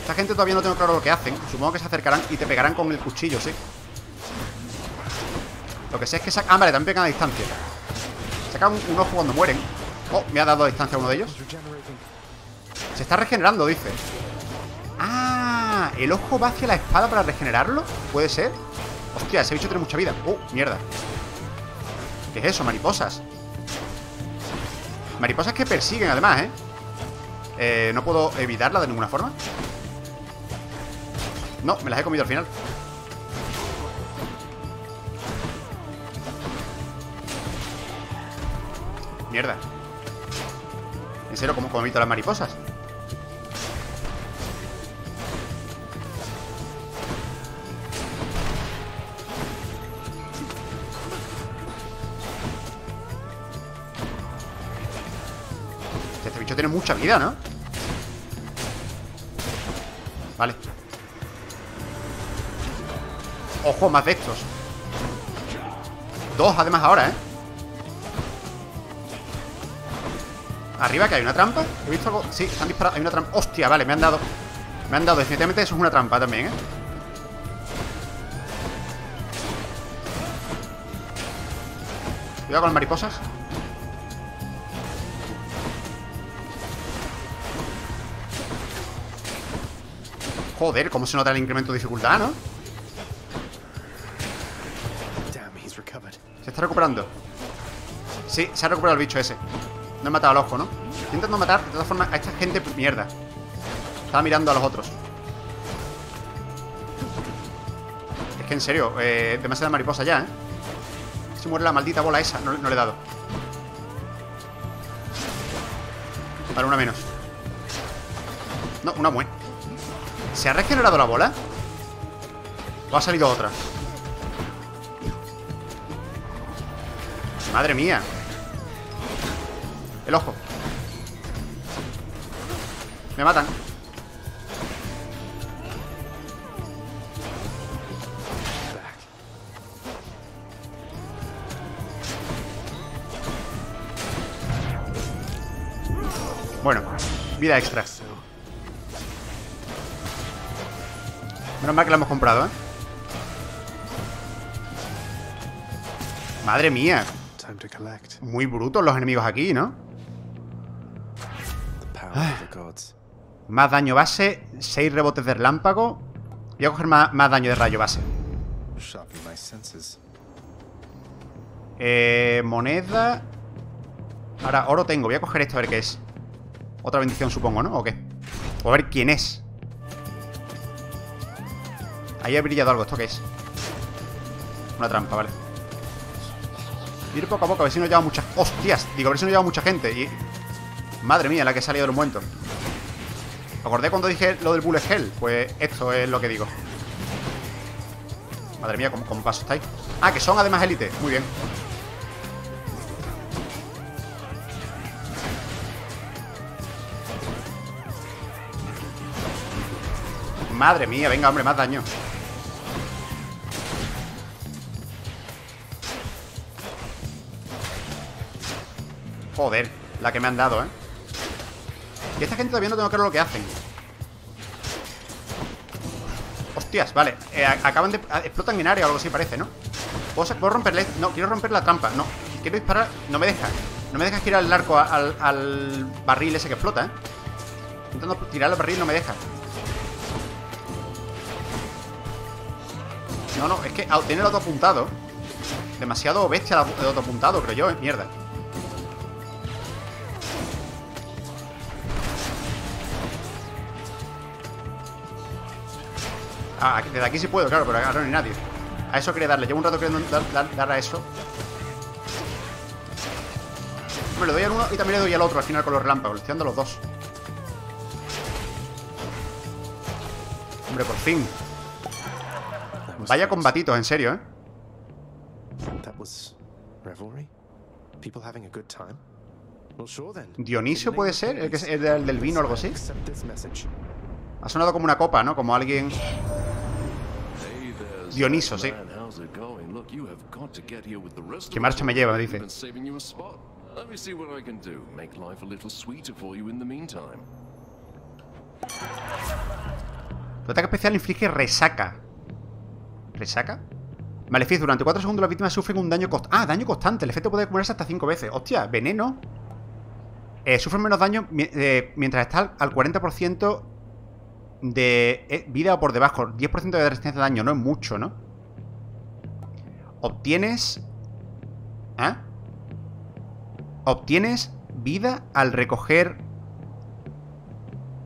Speaker 1: Esta gente todavía no tengo claro lo que hacen. Supongo que se acercarán y te pegarán con el cuchillo, sí. Lo que sé es que sacan... Ah, vale, también pegan a distancia. Sacan un, ojo cuando mueren. Oh, me ha dado a distancia uno de ellos. Se está regenerando, dice. Ah, ¿el ojo va hacia la espada para regenerarlo? ¿Puede ser? Hostia, ese bicho tiene mucha vida. Oh, mierda. ¿Qué es eso? Mariposas. Mariposas que persiguen, además, ¿eh? Eh, no puedo evitarla de ninguna forma. No, me las he comido al final. Mierda. En serio, ¿cómo, evito las mariposas? Este bicho tiene mucha vida, ¿no? Vale. Ojo, más de estos. Dos, además, ahora, ¿eh? Arriba que hay una trampa. ¿He visto algo? Sí, están disparando. Hay una trampa. Hostia, vale, me han dado. Me han dado. Definitivamente eso es una trampa también, ¿eh? Cuidado con las mariposas. Joder, cómo se nota el incremento de dificultad, ¿no?
Speaker 2: Damn, he's recovered.
Speaker 1: Se está recuperando. Sí, se ha recuperado el bicho ese. No he matado al ojo, ¿no? Estoy intentando matar, de todas formas, a esta gente... Mierda. Estaba mirando a los otros. Es que en serio, eh, demasiada mariposa ya, ¿eh? Se muere la maldita bola esa. No, no le he dado. Vale, una menos. No, una muere. ¿Se ha regenerado la bola? ¿O ha salido otra? Madre mía. Me matan. Bueno, vida extra. Menos mal que la hemos comprado, ¿eh? Madre mía.
Speaker 2: time to collect.
Speaker 1: Muy brutos los enemigos aquí, ¿no? Más daño base, 6 rebotes de relámpago. Voy a coger más, más daño de rayo base. Eh, moneda. Ahora, oro tengo. Voy a coger esto a ver qué es. Otra bendición, supongo, ¿no? ¿O qué? O a ver quién es. Ahí ha brillado algo. ¿Esto qué es? Una trampa, vale. Ir poco a poco, a ver si no lleva mucha... ¡Hostias! Digo, a ver si no lleva mucha gente. Y... Madre mía, la que ha salido del momento. ¿Acordé cuando dije lo del bullet hell? Pues esto es lo que digo. Madre mía, ¿cómo, cómo paso estáis? Ah, que son además élite. Muy bien. Madre mía, venga, hombre, más daño. Joder, la que me han dado, ¿eh? Y esta gente todavía no tengo claro lo que hacen. Hostias, vale. Eh, acaban de... Explotan en área o algo así parece, ¿no? ¿Puedo, puedo romperle? No, quiero romper la trampa. No, quiero disparar. No me deja. No me deja girar el arco al, barril ese que explota, ¿eh? Intentando tirar el barril no me deja. No, no, es que tiene el auto apuntado. Demasiado bestia el auto apuntado, creo yo, ¿eh? Mierda. Ah, desde aquí sí puedo, claro, pero acá no hay nadie. A eso quería darle. Llevo un rato queriendo dar, dar, dar a eso. Me le doy al uno y también le doy al otro al final con los relámpagos. Le estoy dando los dos. Hombre, por fin. Vaya combatitos, en serio, ¿eh? Dionisio puede ser, el que es el del vino o algo así. Ha sonado como una copa, ¿no? Como alguien. Dioniso, sí. ¿Qué marcha me lleva? Me dice. Tu ataque especial inflige resaca. ¿Resaca? Maleficio. Durante 4 segundos las víctimas sufren un daño constante. Ah, daño constante. El efecto puede acumularse hasta 5 veces. Hostia, veneno. Eh, sufren menos daño eh, mientras está al 40% de eh, vida por debajo. 10% de resistencia de daño. No es mucho, ¿no? Obtienes... ¿Ah? Obtienes vida al recoger...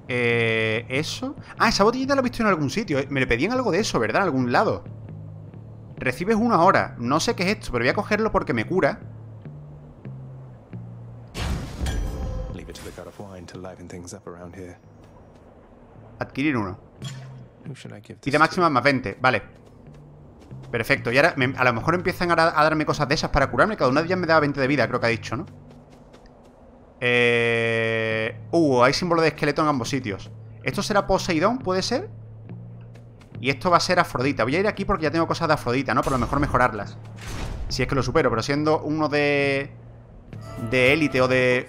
Speaker 1: Eh, ¿Eso? Ah, esa botellita la he visto en algún sitio. Me le pedían algo de eso, ¿verdad? En algún lado. Recibes una hora. No sé qué es esto, pero voy a cogerlo porque me cura.
Speaker 2: Liven.
Speaker 1: Adquirir uno. Vida máxima más 20. Vale. Perfecto. Y ahora me- a lo mejor empiezan a, a darme cosas de esas para curarme. Cada una de ellas me da 20 de vida, creo que ha dicho, ¿no? Eh... Uh, hay símbolo de esqueleto en ambos sitios. ¿Esto será Poseidón? ¿Puede ser? Y esto va a ser Afrodita. Voy a ir aquí porque ya tengo cosas de Afrodita, ¿no? Por lo mejor mejorarlas. Si es que lo supero, pero siendo uno de... De élite o de...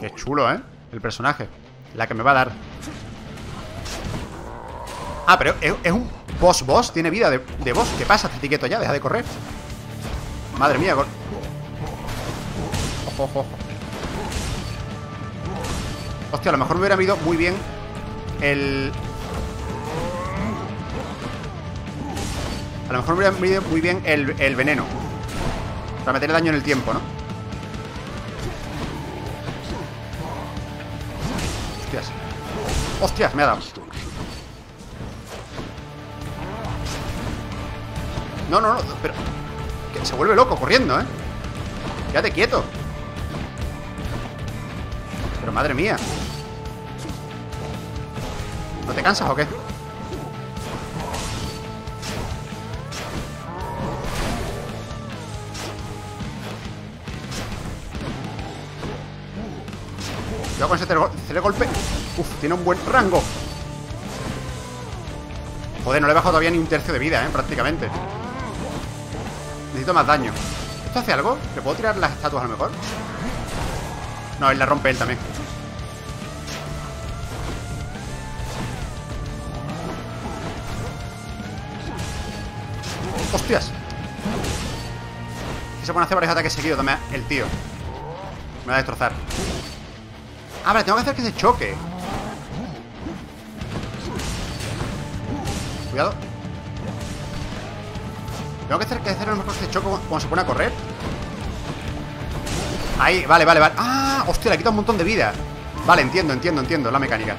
Speaker 1: Qué chulo, ¿eh? El personaje. La que me va a dar. Ah, pero es, un boss boss. Tiene vida de, de boss. ¿Qué pasa? Estate quieto ya. Deja de correr. Madre mía. Ojo, ojo, ojo. Hostia, a lo mejor me hubiera ido muy bien el... A lo mejor me hubiera ido muy bien el, el veneno. Para meterle daño en el tiempo, ¿no? Hostias. Hostias, me ha dado. No, no, no, pero... Se vuelve loco corriendo, ¿eh? Quédate quieto. Pero madre mía. ¿No te cansas o qué? Con ese golpe. Uf, tiene un buen rango. Joder, no le he bajado todavía ni un tercio de vida, ¿eh? Prácticamente. Necesito más daño. ¿Esto hace algo? ¿Le puedo tirar las estatuas a lo mejor? No, él la rompe él también. ¡Hostias! Se pone a hacer varios ataques seguidos también el tío. Me va a destrozar. Ah, vale, tengo que hacer que se choque. Cuidado. Tengo que hacer que hacer mejor que se choque cuando se pone a correr. Ahí, vale, vale, vale. ¡Ah! Hostia, le quita un montón de vida. Vale, entiendo, entiendo, entiendo la mecánica.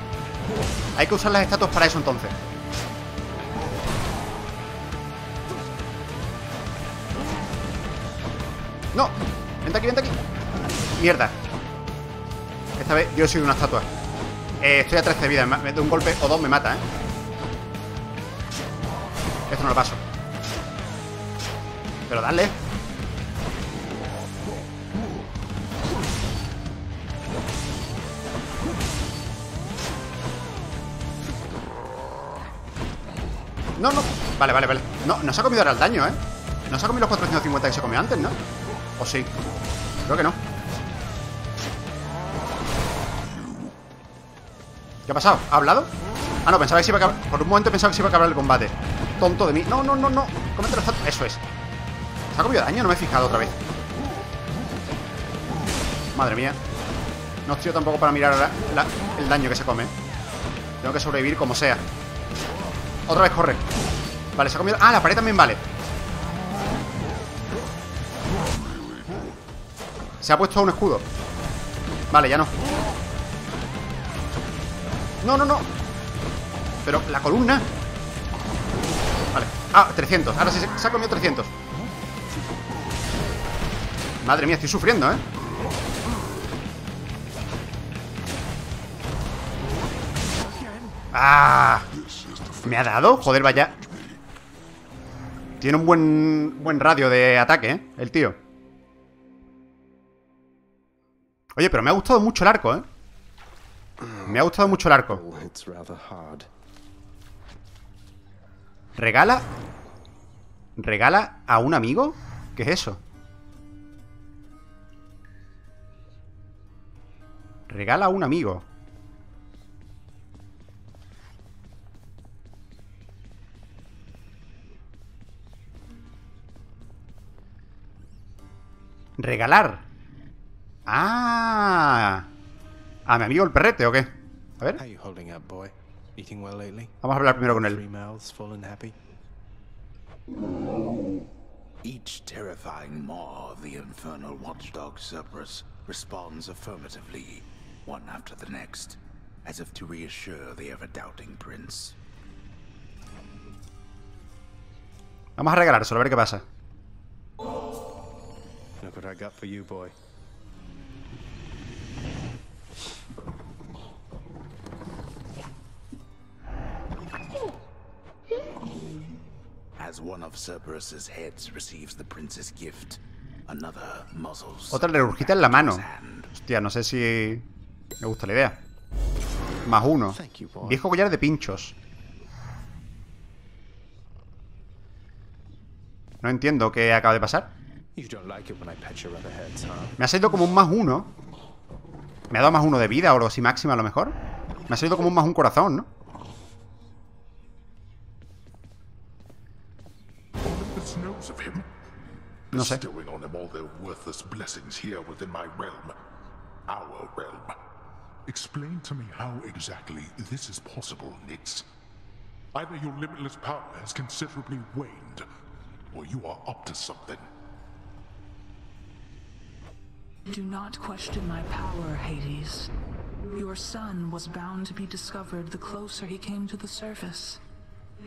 Speaker 1: Hay que usar las estatuas para eso entonces. ¡No! Vente aquí, vente aquí. Mierda. Esta vez yo soy una estatua. Eh, estoy a 13 de vida. Me de un golpe o dos me mata, ¿eh? Esto no lo paso. Pero dale. No, no. Vale, vale, vale. No, no se ha comido ahora el daño, ¿eh? No se ha comido los 450 que se comió antes, ¿no? ¿O sí? Creo que no. ¿Qué ha pasado? ¿Ha hablado? Ah, no, pensaba que se iba a acabar... Por un momento pensaba que se iba a acabar el combate. Tonto de mí. No, no, no, no. Cómetelo Eso es. ¿Se ha comido daño? No me he fijado otra vez. Madre mía. No estoy tampoco para mirar el daño que se come. Tengo que sobrevivir como sea. Otra vez corre. Vale, se ha comido... Ah, la pared también vale. Se ha puesto un escudo. Vale, ya no. No, no, no. Pero la columna. Vale. Ah, 300. Ahora sí se ha comido 300. Madre mía, estoy sufriendo, ¿eh? ¡Ah! ¿Me ha dado? Joder, vaya. Tiene un buen, buen radio de ataque, ¿eh? El tío. Oye, pero me ha gustado mucho el arco, ¿eh? Me ha gustado mucho el arco. ¿Regala? ¿Regala a un amigo? ¿Qué es eso? Regala a un amigo. Regalar. Ah. ¿A mi amigo el perrete o qué? A ver. Vamos a hablar primero con él.
Speaker 4: Each terrifying maw of the infernal watchdog Cerberus responds affirmatively, one after the next, as if to reassure the ever-doubting prince.
Speaker 1: Vamos a regalárselo, a ver qué pasa.
Speaker 2: Look what I got for you, boy.
Speaker 4: As one of Cerberus's heads receives the prince's gift, another muzzles.
Speaker 1: Otra le urgita en la mano. Hostia, no sé si me gusta la idea. Más uno. Viejo collar de pinchos. No entiendo qué acaba de pasar. Me ha salido como un más uno. Me ha dado más uno de vida o algo así máxima a lo mejor. Me ha salido como un más un corazón, ¿no? No sé. on him all their worthless blessings here within my realm. Our realm.
Speaker 3: Explain to me how exactly this is possible, Nix. Either your limitless power has considerably waned, or you are up to something.
Speaker 6: Do not question my power, Hades. Your son was bound to be discovered the closer he came to the surface.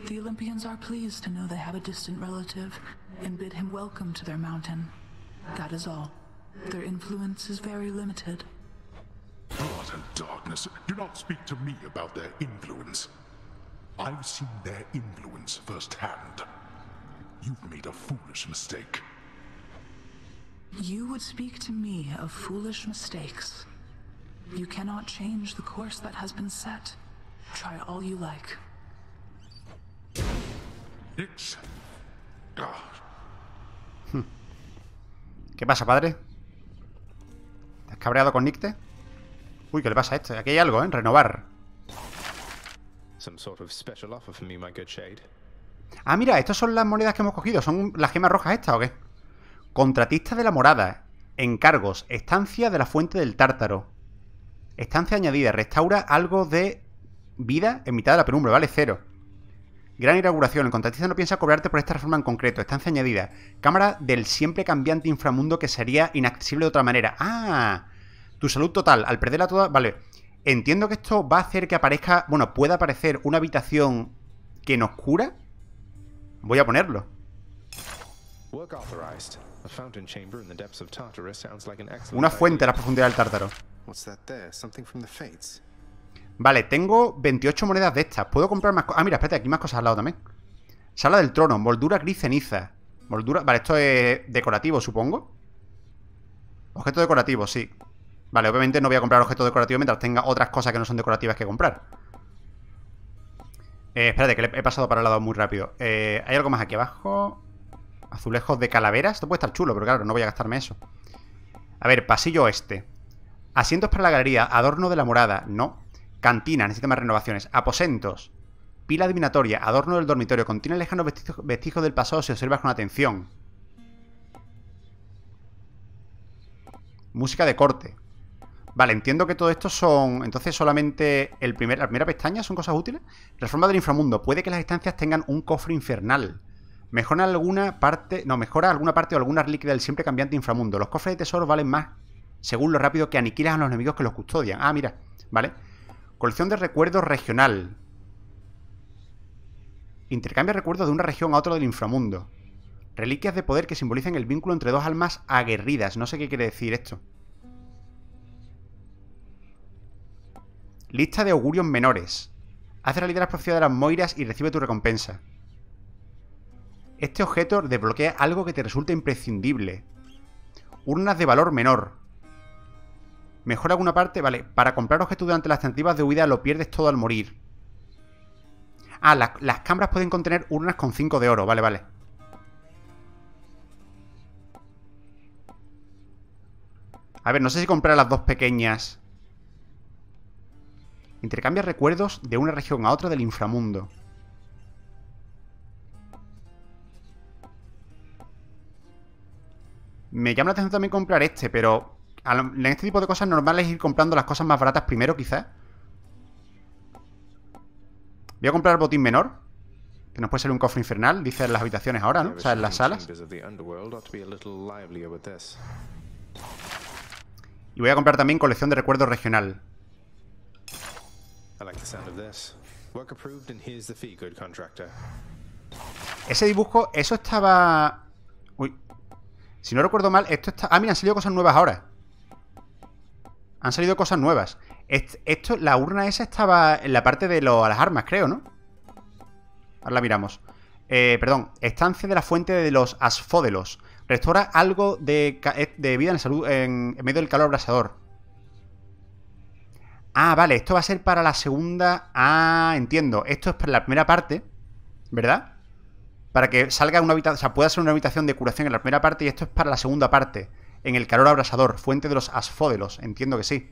Speaker 6: The Olympians are pleased to know they have a distant relative and bid him welcome to their mountain. That is all. Their influence is very limited.
Speaker 3: Blood and darkness, do not speak to me about their influence. I've seen their influence firsthand. You've made a foolish mistake.
Speaker 6: You would speak to me of foolish mistakes. You cannot change the course that has been set. Try all you like.
Speaker 3: Nix.
Speaker 1: ¿Qué pasa, padre? ¿Te has cabreado con Nicte? Uy, ¿qué le pasa a este? Aquí hay algo, ¿eh? Renovar. Ah, mira, estas son las monedas que hemos cogido. ¿Son las gemas rojas estas o qué? Contratista de la morada. Encargos. Estancia de la fuente del tártaro. Estancia añadida. Restaura algo de vida en mitad de la penumbra. Vale, cero. Gran inauguración. El contratista no piensa cobrarte por esta reforma en concreto. Estancia añadida. Cámara del siempre cambiante inframundo que sería inaccesible de otra manera. Ah, tu salud total. Al perderla toda... Vale. Entiendo que esto va a hacer que aparezca... Bueno, pueda aparecer una habitación que nos cura. Voy a ponerlo. Una fuente a la profundidad del tártaro. Vale, tengo 28 monedas de estas. Puedo comprar más cosas. Ah, mira, espérate, aquí más cosas al lado también. Sala del trono, moldura gris ceniza. Moldura. Vale, esto es decorativo, supongo. Objeto decorativo, sí. Vale, obviamente no voy a comprar objetos decorativos mientras tenga otras cosas que no son decorativas que comprar. Eh, espérate, que le he pasado para el lado muy rápido. Eh, ¿Hay algo más aquí abajo? Azulejos de calaveras. Esto puede estar chulo, pero claro, no voy a gastarme eso. A ver, pasillo oeste. Asientos para la galería. Adorno de la morada. No. Cantina. Necesita más renovaciones. Aposentos. Pila adivinatoria. Adorno del dormitorio. Contiene lejanos vestigios, del pasado si observas con atención. Música de corte. Vale, entiendo que todo esto son... Entonces solamente el primer, la primera pestaña son cosas útiles. Reforma del inframundo. Puede que las estancias tengan un cofre infernal. Mejora alguna parte... No, mejora alguna parte o alguna reliquia del siempre cambiante inframundo. Los cofres de tesoro valen más según lo rápido que aniquilas a los enemigos que los custodian. Ah, mira. Vale. Colección de recuerdos regional. Intercambia recuerdos de una región a otra del inframundo. Reliquias de poder que simbolizan el vínculo entre dos almas aguerridas. No sé qué quiere decir esto. Lista de augurios menores. Haz realidad las profecías de las Moiras y recibe tu recompensa. Este objeto desbloquea algo que te resulta imprescindible. Urnas de valor menor. Mejora alguna parte. Vale, para comprar objetos durante las tentativas de huida lo pierdes todo al morir. Ah, la- las cámaras pueden contener urnas con 5 de oro. Vale, vale. A ver, no sé si comprar las dos pequeñas. Intercambia recuerdos de una región a otra del inframundo. Me llama la atención también comprar este, pero en este tipo de cosas normales ir comprando las cosas más baratas primero, quizás. Voy a comprar el botín menor, que nos puede ser un cofre infernal, dice en las habitaciones ahora, ¿no? O sea, en las salas. Y voy a comprar también colección de recuerdos regional. Ese dibujo, eso estaba... Uy. Si no recuerdo mal, esto está... Ah, mira, han salido cosas nuevas ahora. Han salido cosas nuevas. Est- Esto, la urna esa estaba en la parte de lo- las armas, creo, ¿no? Ahora la miramos. Eh, perdón, estancia de la fuente de los asfódelos. Restaura algo de, eh, de vida en, salud, en, en medio del calor abrasador. Ah, vale, esto va a ser para la segunda... Ah, entiendo. Esto es para la primera parte, ¿verdad? Para que salga una habitación, o sea, pueda ser una habitación de curación en la primera parte y esto es para la segunda parte. En el calor abrasador, fuente de los asfódelos, entiendo que sí.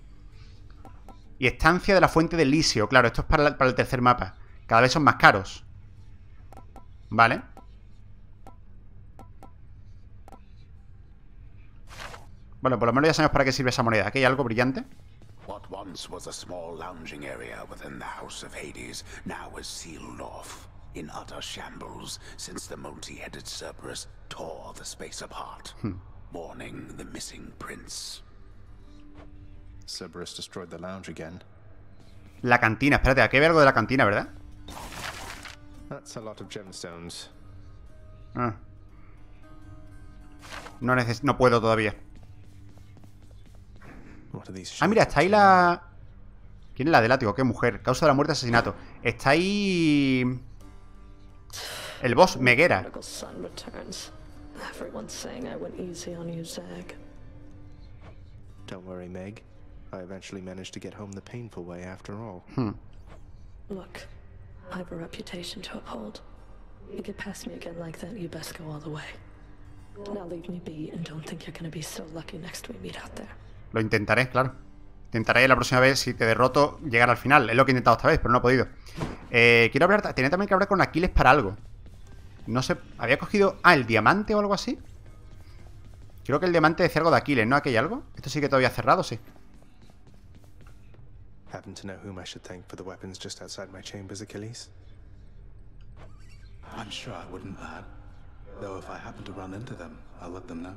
Speaker 1: Y estancia de la fuente del Lisio, claro, esto es para, la- para el tercer mapa. Cada vez son más caros. Vale. Bueno, por lo menos ya sabemos para qué sirve esa moneda. Aquí hay algo brillante.
Speaker 4: What once was a small lounging area within the House of Hades now is sealed off, in utter shambles since the multi-headed Cerberus tore the space apart, mourning the missing prince.
Speaker 2: Cerberus destroyed the lounge again.
Speaker 1: La cantina, espérate, aquí hay algo de la cantina, ¿verdad?
Speaker 2: That's a lot of gemstones.
Speaker 1: Ah. No, neces no puedo todavía. Ah, mira, está ahí la... ¿Quién es la de látigo? ¿Qué mujer? Causa de la muerte, asesinato. Está ahí... El boss, Meguera.
Speaker 8: Everyone's saying I went easy on you, Zag.
Speaker 2: Don't worry, Meg. I eventually managed to get home the painful way after all.
Speaker 8: Look, I have a reputation to uphold. You get past me again like that, you best go all the way. Now leave me be and don't think you're gonna be so lucky next we meet out there.
Speaker 1: Lo intentaré, claro. Intentaré la próxima vez, si te derroto, llegar al final. Es lo que he intentado esta vez, pero no he podido. Eh, quiero hablar... Tenía también que hablar con Aquiles para algo. No sé... ¿Había cogido... Ah, el diamante o algo así? Creo que el diamante decía algo de Aquiles, ¿no? ¿Aquí hay algo? Esto sí que todavía cerrado, sí.
Speaker 2: Happen to know whom I should thank for the weapons just outside my chambers, Achilles?
Speaker 9: I'm sure I wouldn't, lad. Though if I happen to run into them, I'll let them know.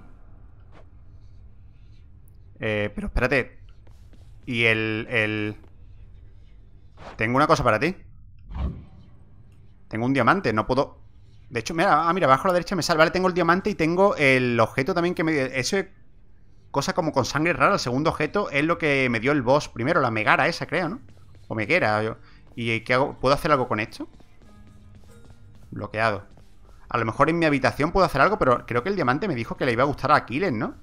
Speaker 1: Eh, pero espérate. Y el, el... Tengo una cosa para ti. Tengo un diamante, no puedo... De hecho, mira, ah, mira, abajo a la derecha me sale. Vale, tengo el diamante y tengo el objeto también que me... Eso es cosa como con sangre rara. El segundo objeto es lo que me dio el boss primero, la megara esa, creo, ¿no? O meguera. yo- ¿Y qué hago? ¿Puedo hacer algo con esto? Bloqueado. A lo mejor en mi habitación puedo hacer algo, pero creo que el diamante me dijo que le iba a gustar a Aquiles, ¿no?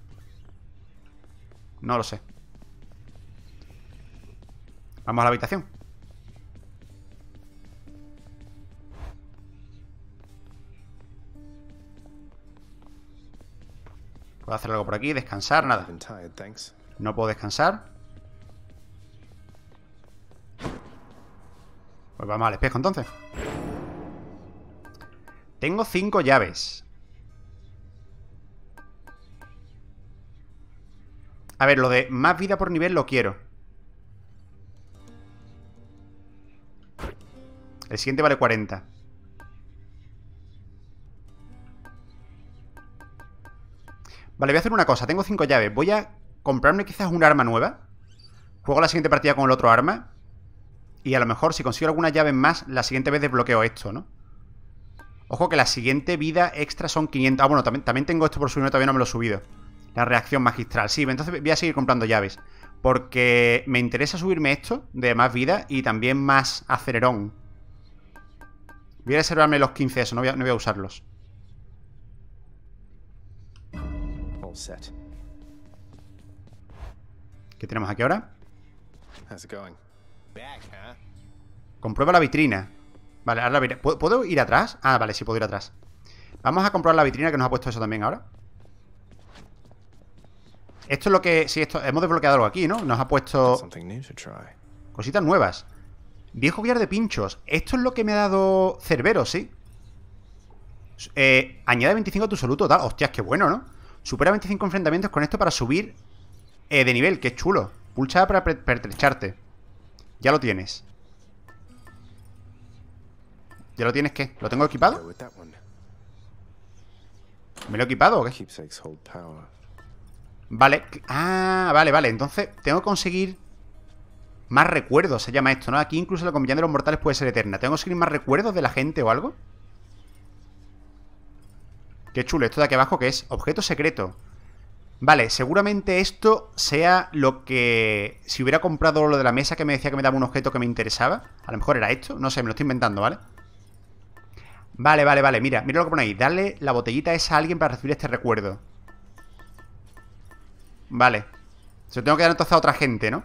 Speaker 1: No lo sé. Vamos a la habitación. Puedo hacer algo por aquí, descansar, nada. No puedo descansar. Pues vamos al espejo entonces. Tengo cinco llaves. A ver, lo de más vida por nivel lo quiero. El siguiente vale 40. Vale, voy a hacer una cosa. Tengo cinco llaves. Voy a comprarme quizás un arma nueva. Juego la siguiente partida con el otro arma. Y a lo mejor si consigo alguna llave más, la siguiente vez desbloqueo esto, ¿no? Ojo que la siguiente vida extra son 500. Ah, bueno, también, también tengo esto por subir, todavía no me lo he subido. La reacción magistral. Sí, entonces voy a seguir comprando llaves. Porque me interesa subirme esto de más vida y también más acelerón. Voy a reservarme los 15 eso, no no voy a usarlos.
Speaker 2: Set.
Speaker 1: ¿Qué tenemos aquí ahora?
Speaker 2: How's it going?
Speaker 7: Back, huh?
Speaker 1: Comprueba la vitrina. Vale, ahora la vitrina. ¿Puedo, puedo ir atrás? Ah, vale, sí puedo ir atrás. Vamos a comprobar la vitrina que nos ha puesto eso también ahora. Esto es lo que... Sí, esto... Hemos desbloqueado algo aquí, ¿no? Nos ha puesto cositas nuevas. Viejo collar de pinchos. Esto es lo que me ha dado Cerbero, ¿sí? Eh, añade 25 a tu salud total. Hostias, qué bueno, ¿no? Supera 25 enfrentamientos con esto para subir eh, de nivel. Qué chulo. Pulsa para pertrecharte. Ya lo tienes. ¿Ya lo tienes qué? ¿Lo tengo
Speaker 2: Go
Speaker 1: equipado? ¿Me lo he equipado o qué? Vale. Ah, vale, vale. Entonces, tengo que conseguir más recuerdos, se llama esto, ¿no? Aquí incluso la combinación de los mortales puede ser eterna. ¿Tengo que conseguir más recuerdos de la gente o algo? Qué chulo. Esto de aquí abajo que es objeto secreto. Vale, seguramente esto sea lo que... Si hubiera comprado lo de la mesa que me decía que me daba un objeto que me interesaba. A lo mejor era esto. No sé, me lo estoy inventando, ¿vale? Vale, vale, vale. Mira, mira lo que pone ahí. Darle la botellita esa a alguien para recibir este recuerdo. Vale. Se lo tengo que dar entonces a otra gente, ¿no?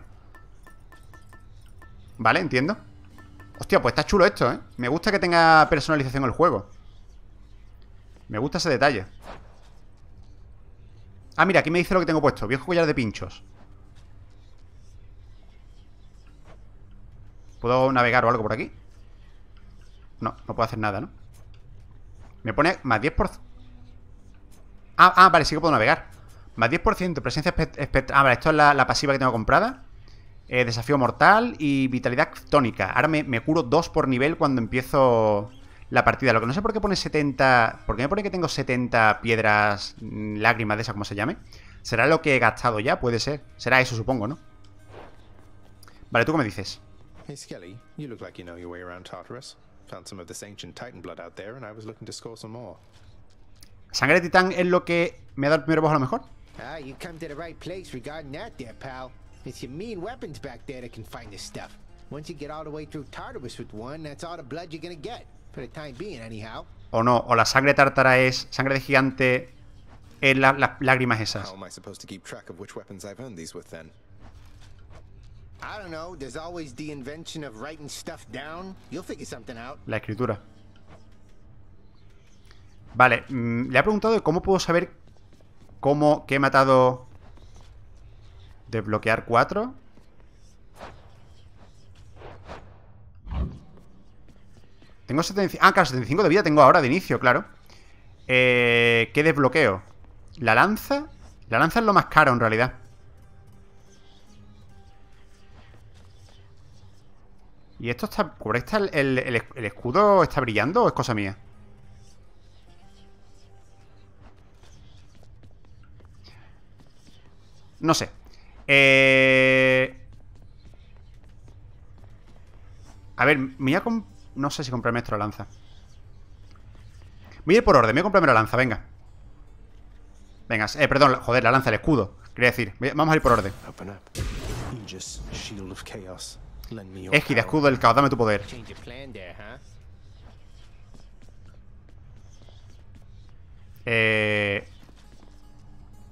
Speaker 1: Vale, entiendo. Hostia, pues está chulo esto, ¿eh? Me gusta que tenga personalización el juego. Me gusta ese detalle. Ah, mira, aquí me dice lo que tengo puesto. Viejo collar de pinchos. ¿Puedo navegar o algo por aquí? No, no puedo hacer nada, ¿no? Me pone más 10%. Ah, ah, vale, sí que puedo navegar. Más 10%, presencia espectral. Ah, vale, esto es la, pasiva que tengo comprada. Eh, desafío mortal y vitalidad tónica. Ahora me, me curo 2 por nivel cuando empiezo la partida. Lo que no sé por qué pone 70... ¿Por qué me pone que tengo 70 piedras mm, lágrimas de esas, como se llame? ¿Será lo que he gastado ya? Puede ser. Será eso, supongo, ¿no? Vale, ¿tú qué me dices?
Speaker 2: Hey, Skelly, you look like you know your way around Tartarus. Found some of this ancient Titan blood out there, and I was looking to score some more.
Speaker 1: ¿Sangre de titán es lo que me ha dado el primer boss a lo mejor?
Speaker 10: Ah, you come to the right place regarding that there, pal. It's your mean weapons back there that can find this stuff. Once you get all the way through Tartarus with one, that's all the blood you're gonna get. For the time being, anyhow.
Speaker 1: ¿O no? ¿O la sangre tártara es... Sangre de gigante es la- las lágrimas esas?
Speaker 2: How am I supposed to keep track of which weapons I've earned these with then?
Speaker 10: I don't know. There's always the invention of writing stuff down. You'll figure something out.
Speaker 1: La escritura. Vale, mm, le ha preguntado de cómo puedo saber cómo que he matado... Desbloquear 4. Tengo 75... Ah, claro, 75 de vida tengo ahora de inicio, claro. Eh, ¿Qué desbloqueo? La lanza. La lanza es lo más caro en realidad. ¿Y esto está... ¿Por esta el, el- el- escudo está brillando o es cosa mía? No sé. Eh... A ver, me voy a comp- No sé si comprarme esto la lanza. Voy a ir por orden, me voy a comprarme la lanza, venga. Venga, eh, perdón, joder, la lanza, el escudo. Quería decir, voy- vamos a ir por orden.
Speaker 2: Power.
Speaker 1: escudo del caos, dame tu poder. Eh...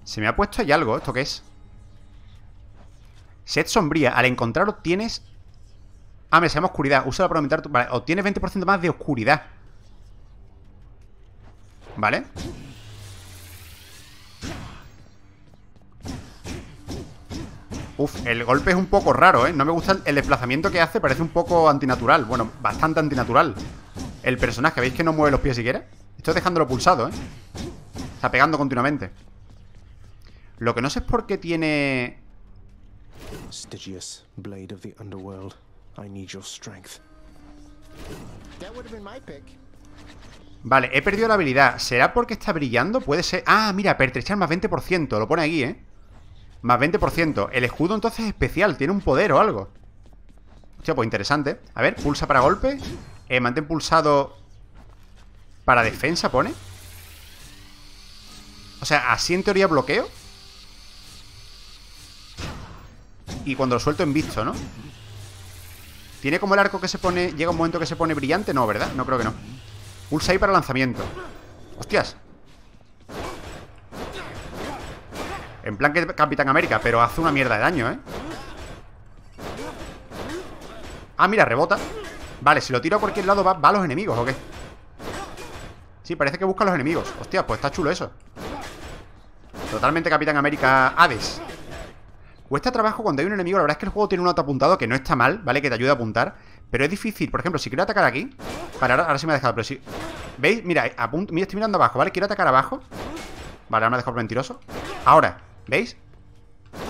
Speaker 1: Se me ha puesto ahí algo, ¿esto qué es? Set sombría, al encontrarlo tienes... Ah, me se llama oscuridad, úsala para aumentar tu... Vale, obtienes 20% más de oscuridad ¿Vale? Uf, el golpe es un poco raro, ¿eh? No me gusta el, desplazamiento que hace, parece un poco antinatural Bueno, bastante antinatural El personaje, ¿veis que no mueve los pies siquiera? Estoy dejándolo pulsado, ¿eh? Está pegando continuamente Lo que no sé es por qué tiene...
Speaker 2: Stygius, blade of the underworld. I need your strength.
Speaker 10: That would have been my pick.
Speaker 1: Vale, he perdido la habilidad ¿Será porque está brillando? Puede ser... Ah, mira, pertrechar más 20% Lo pone aquí, ¿eh? Más 20% El escudo entonces es especial Tiene un poder o algo Hostia, pues interesante A ver, pulsa para golpe eh, Mantén pulsado Para defensa, pone O sea, así en teoría bloqueo Y cuando lo suelto en visto, ¿no? ¿Tiene como el arco que se pone... Llega un momento que se pone brillante? No, ¿verdad? No creo que no Pulsa ahí para lanzamiento Hostias En plan que Capitán América Pero hace una mierda de daño, ¿eh? Ah, mira, rebota Vale, si lo tiro a cualquier lado va, va a los enemigos, ¿o qué? Sí, parece que busca a los enemigos Hostia, pues está chulo eso Totalmente Capitán América Hades Cuesta trabajo cuando hay un enemigo La verdad es que el juego tiene un auto apuntado Que no está mal, ¿vale? Que te ayuda a apuntar Pero es difícil Por ejemplo, si quiero atacar aquí Para, ahora, sí me ha dejado Pero si... ¿Veis? Mira, apunto, mira, estoy mirando abajo, ¿vale? Quiero atacar abajo Vale, ahora me ha dejado mentiroso Ahora, ¿veis?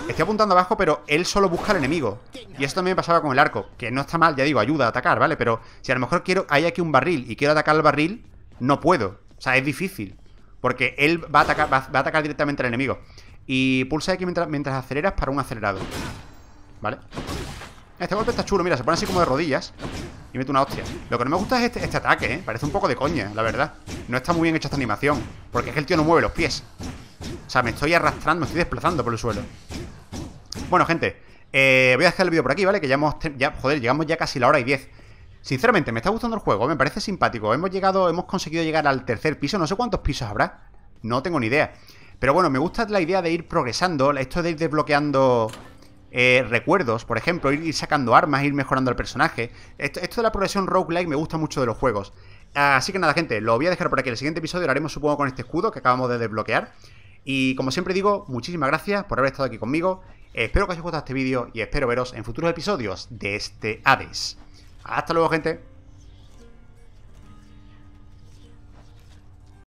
Speaker 1: Estoy apuntando abajo, pero él solo busca al enemigo Y eso también me pasaba con el arco Que no está mal, ya digo, ayuda a atacar, ¿vale? Pero si a lo mejor quiero hay aquí un barril Y quiero atacar al barril, no puedo O sea, es difícil Porque él va, va a atacar directamente al enemigo Y pulsa aquí mientras, mientras aceleras para un acelerado. ¿Vale? Este golpe está chulo, mira, se pone así como de rodillas Y mete una hostia. Lo que no me gusta es este, este ataque, ¿eh? Parece un poco de coña, la verdad. No está muy bien hecha esta animación Porque es que el tío no mueve los pies. O sea, me estoy arrastrando, me estoy desplazando por el suelo. Bueno, gente eh, Voy a dejar el vídeo por aquí, ¿vale? Que ya hemos... Ya, joder, llegamos ya casi la hora y diez. Sinceramente, me está gustando el juego, me parece simpático. Hemos llegado, hemos conseguido llegar al tercer piso No sé cuántos pisos habrá. No tengo ni idea Pero bueno, me gusta la idea de ir progresando Esto de ir desbloqueando eh, recuerdos, por ejemplo, ir, sacando armas, ir mejorando al personaje. Esto, esto de la progresión roguelike me gusta mucho de los juegos. Así que nada, gente, lo voy a dejar por aquí. El siguiente episodio lo haremos, supongo, con este escudo que acabamos de desbloquear. Y como siempre digo, muchísimas gracias por haber estado aquí conmigo. Espero que os haya gustado este vídeo y espero veros en futuros episodios de este Hades. Hasta luego, gente.